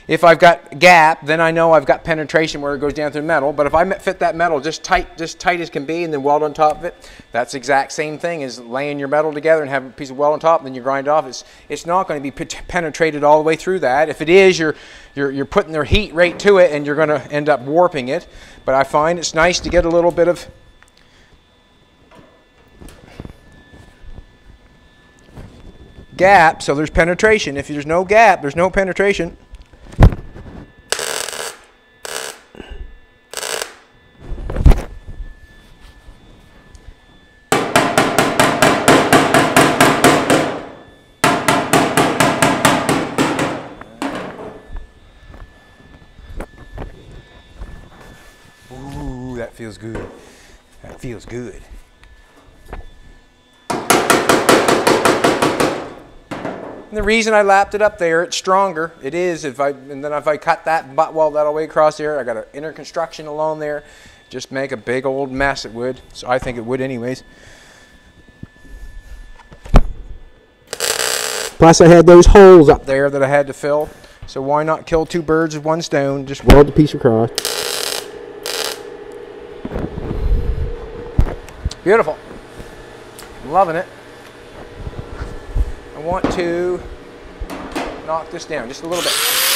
If I've got gap, then I know I've got penetration where it goes down through metal. But if I fit that metal just tight, just tight as can be, and then weld on top of it, that's the exact same thing as laying your metal together and have a piece of weld on top, and then you grind it off. It's it's not going to be penetrated all the way through that. If it is, you're you're you're putting their heat right to it, and you're going to end up warping it. But I find it's nice to get a little bit of gap, so there's penetration. If there's no gap, there's no penetration. Ooh, that feels good. That feels good. And the reason I lapped it up there, it's stronger. It is. If I and then if I cut that butt weld that all the way across there, I got an inner construction along there. Just make a big old mess. It would. So I think it would, anyways. Plus, I had those holes up There that I had to fill. So why not kill two birds with one stone? Just Weld the piece across. Beautiful. Loving it. I want to knock this down just a little bit.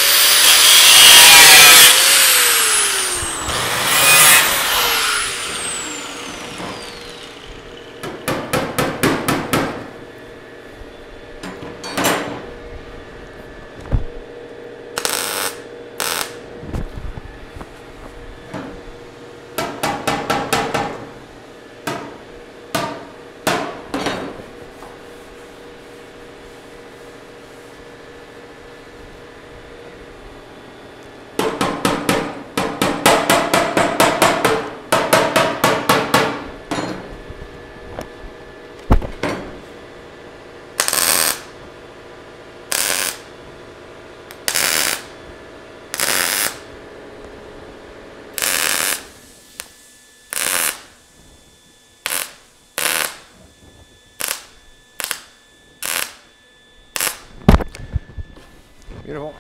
Beautiful.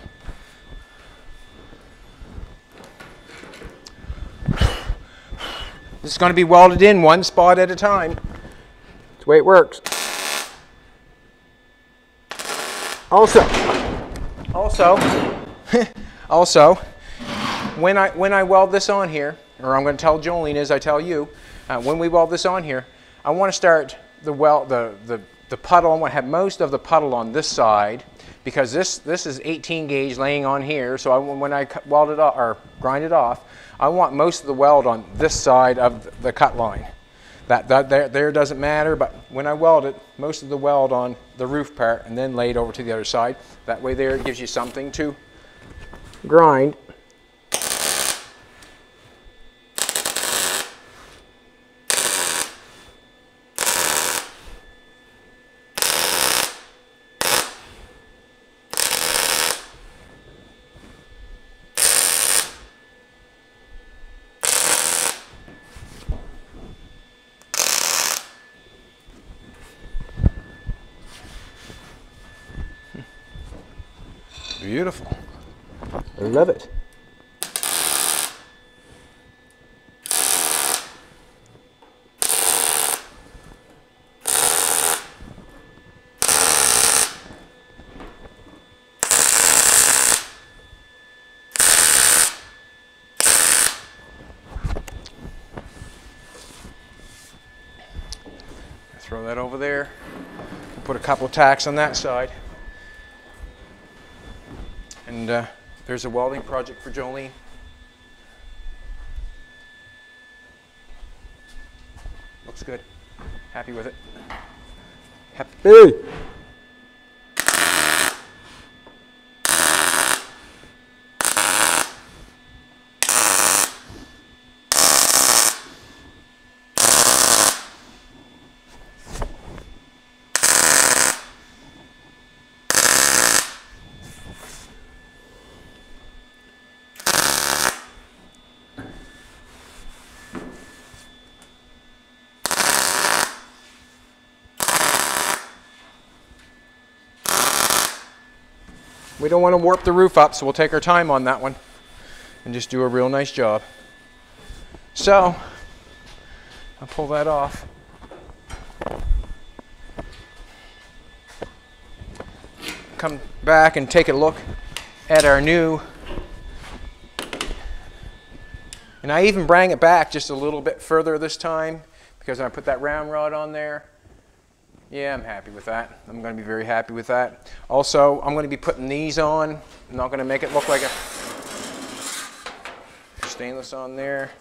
This is going to be welded in one spot at a time. That's the way it works. Also, also, also, when I when I weld this on here, or I'm going to tell Jolene as I tell you, uh, when we weld this on here, I want to start the weld the the the puddle. I want to have most of the puddle on this side because this this is 18 gauge laying on here. So I, when I weld it off or grind it off, I want most of the weld on this side of the cut line. That, that there, there doesn't matter, but when I weld it, most of the weld on the roof part and then laid over to the other side. That way there it gives you something to grind. Beautiful. I love it. Throw that over there. Put a couple of tacks on that side. There's a welding project for Jolene. Looks good. Happy with it. Happy. We don't want to warp the roof up, so we'll take our time on that one and just do a real nice job. So, I'll pull that off. Come back and take a look at our new. And I even bring it back just a little bit further this time because I put that round rod on there. Yeah, I'm happy with that. I'm going to be very happy with that. Also, I'm going to be putting these on. I'm not going to make it look like a stainless on there.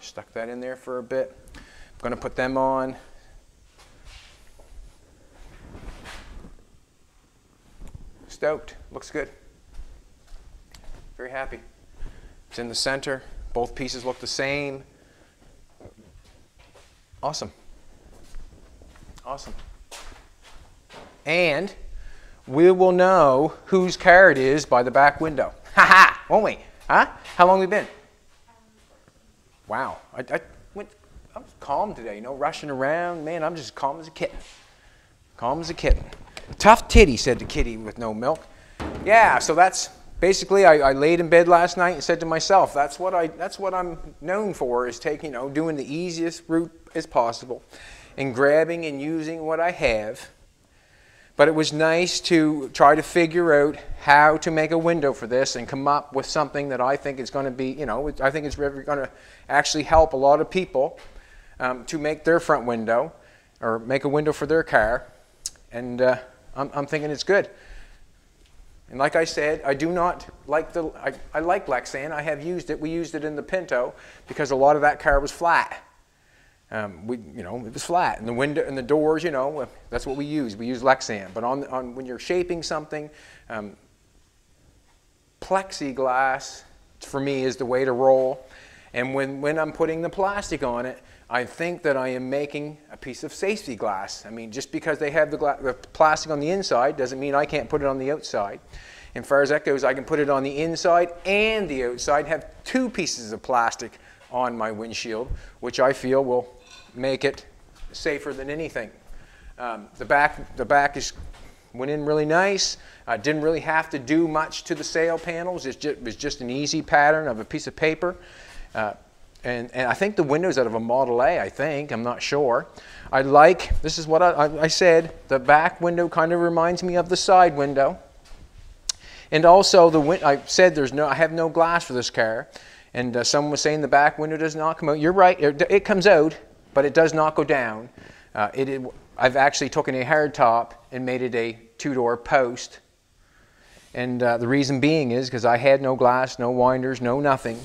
Stuck that in there for a bit. I'm going to put them on. Stoked. Looks good. Very happy. It's in the center. Both pieces look the same. Awesome. Awesome. And we will know whose car it is by the back window. Ha ha! Won't we? Huh? How long we been? Wow. I, I, went, I was calm today, you know, rushing around. Man, I'm just calm as a kitten. Calm as a kitten. Tough titty, said the kitty with no milk. Yeah, so that's basically I, I, laid in bed last night and said to myself, that's what I that's what I'm known for is taking, you know, doing the easiest route as possible and grabbing and using what I have but it was nice to try to figure out how to make a window for this and come up with something that I think is going to be, you know, I think it's going to actually help a lot of people um, to make their front window or make a window for their car. And uh, I'm, I'm, thinking it's good. And like I said, I do not like the, I, I like Lexan. I have used it. We used it in the Pinto because a lot of that car was flat. Um, we, you know, it was flat, and the window and the doors, you know, that's what we use. We use Lexan. But on, on when you're shaping something, um, plexiglass for me is the way to roll. And when, when I'm putting the plastic on it, I think that I am making a piece of safety glass. I mean, just because they have the, the plastic on the inside doesn't mean I can't put it on the outside. And far as that goes, I can put it on the inside and the outside, have two pieces of plastic on my windshield, which I feel will make it safer than anything. Um, the back, the back is went in really nice. Uh, didn't really have to do much to the sail panels. Just, it was just an easy pattern of a piece of paper. Uh, and, and, I think the window's out of a Model A, I think. I'm not sure. I like, this is what I, I, I said, the back window kind of reminds me of the side window. And also, the win- I said there's no, I have no glass for this car. And uh, someone was saying the back window does not come out. You're right, it, it comes out, but it does not go down. Uh, it, it, I've actually taken a hard top and made it a two-door post. And uh, the reason being is because I had no glass, no winders, no nothing.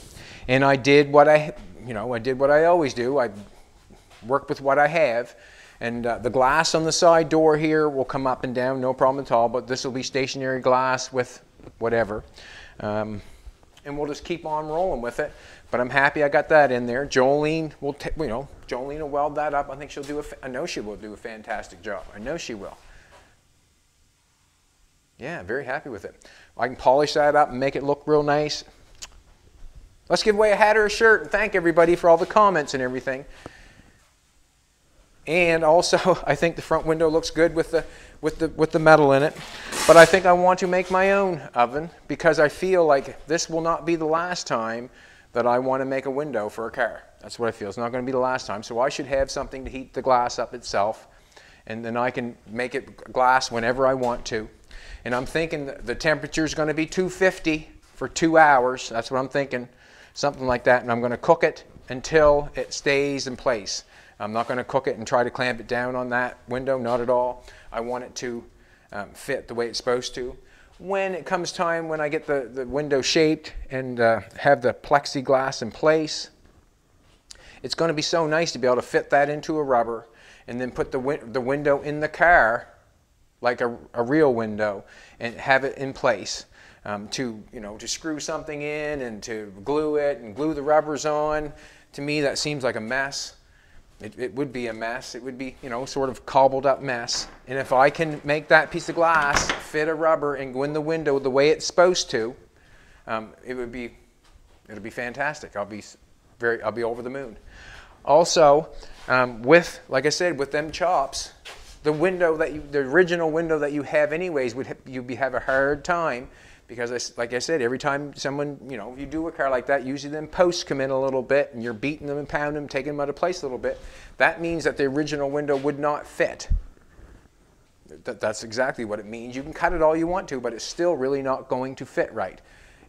And I did what I, you know, I did what I always do. I work with what I have. And uh, the glass on the side door here will come up and down, no problem at all. But this will be stationary glass with whatever. Um, and we'll just keep on rolling with it. But I'm happy I got that in there. Jolene will, you know, Jolene will weld that up. I think she'll do a, I know she will do a fantastic job. I know she will. Yeah, very happy with it. I can polish that up and make it look real nice. Let's give away a hat or a shirt and thank everybody for all the comments and everything. And also, I think the front window looks good with the, with the, with the metal in it. But I think I want to make my own oven because I feel like this will not be the last time that I want to make a window for a car. That's what I feel. It's not going to be the last time. So I should have something to heat the glass up itself. And then I can make it glass whenever I want to. And I'm thinking the temperature is going to be 250 for two hours. That's what I'm thinking. Something like that. And I'm going to cook it until it stays in place. I'm not going to cook it and try to clamp it down on that window. Not at all. I want it to um, fit the way it's supposed to when it comes time when I get the, the window shaped and uh, have the plexiglass in place, it's going to be so nice to be able to fit that into a rubber and then put the, the window in the car like a, a real window and have it in place. Um, to you know to screw something in and to glue it and glue the rubbers on to me that seems like a mess it, it, would be a mess. It would be, you know, sort of cobbled up mess. And if I can make that piece of glass fit a rubber and go in the window the way it's supposed to, um, it would be, it'll be fantastic. I'll be very, I'll be over the moon. Also, um, with, like I said, with them chops, the window that you, the original window that you have anyways, would you be have a hard time because I, like I said, every time someone, you know, you do a car like that, usually then posts come in a little bit and you're beating them and pounding them, taking them out of place a little bit. That means that the original window would not fit. That, that's exactly what it means. You can cut it all you want to, but it's still really not going to fit right.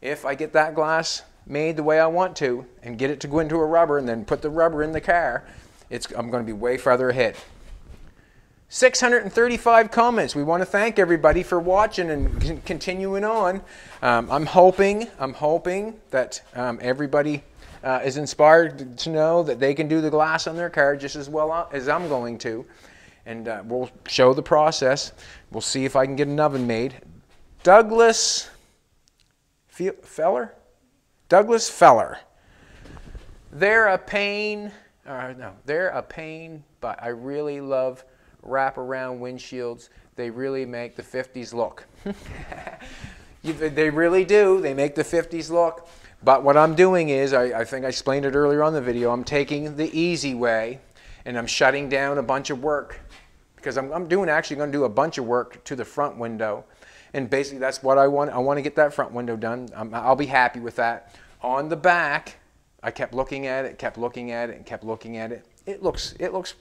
If I get that glass made the way I want to and get it to go into a rubber and then put the rubber in the car, it's, I'm going to be way farther ahead. 635 comments. We want to thank everybody for watching and continuing on. Um, I'm hoping, I'm hoping that um, everybody uh, is inspired to know that they can do the glass on their car just as well as I'm going to. And uh, we'll show the process. We'll see if I can get an oven made. Douglas Feller? Douglas Feller. They're a pain. Uh, no, they're a pain, but I really love wrap around windshields, they really make the 50s look. they really do. They make the 50s look. But what I'm doing is, I, I, think I explained it earlier on the video, I'm taking the easy way and I'm shutting down a bunch of work because I'm, I'm doing actually going to do a bunch of work to the front window. And basically that's what I want. I want to get that front window done. i I'll be happy with that. On the back, I kept looking at it, kept looking at it, and kept looking at it. It looks, it looks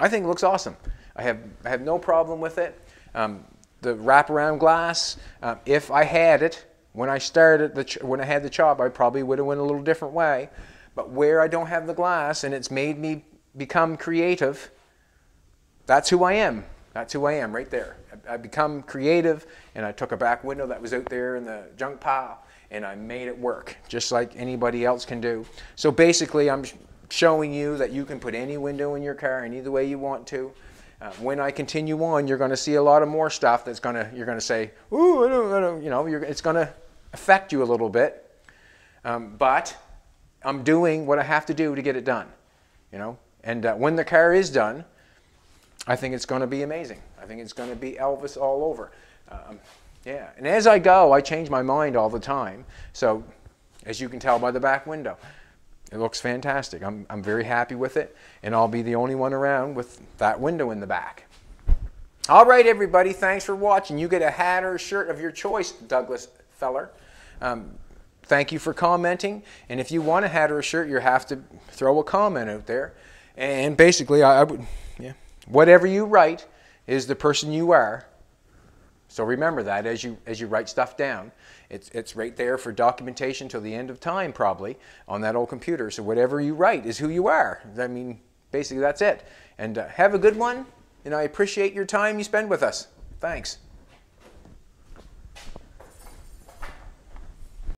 I think it looks awesome. I have, I have no problem with it. Um, the wraparound glass, um, if I had it when I started, the when I had the chop, I probably would have went a little different way. But where I don't have the glass and it's made me become creative, that's who I am. That's who I am right there. I, I become creative and I took a back window that was out there in the junk pile and I made it work just like anybody else can do. So basically I'm showing you that you can put any window in your car any the way you want to. Uh, when I continue on, you're going to see a lot of more stuff that's going to, you're going to say, ooh, I don't, I don't, you know, it's going to affect you a little bit. Um, but I'm doing what I have to do to get it done, you know. And uh, when the car is done, I think it's going to be amazing. I think it's going to be Elvis all over. Um, yeah, and as I go, I change my mind all the time. So, as you can tell by the back window, it looks fantastic. I'm, I'm very happy with it, and I'll be the only one around with that window in the back. All right, everybody, thanks for watching. You get a hat or a shirt of your choice, Douglas Feller. Um, thank you for commenting. And if you want a hat or a shirt, you have to throw a comment out there. And basically, I, I would, yeah, whatever you write is the person you are. So remember that as you as you write stuff down. It's, it's right there for documentation till the end of time, probably, on that old computer. So whatever you write is who you are. I mean, basically, that's it. And uh, have a good one, and I appreciate your time you spend with us. Thanks.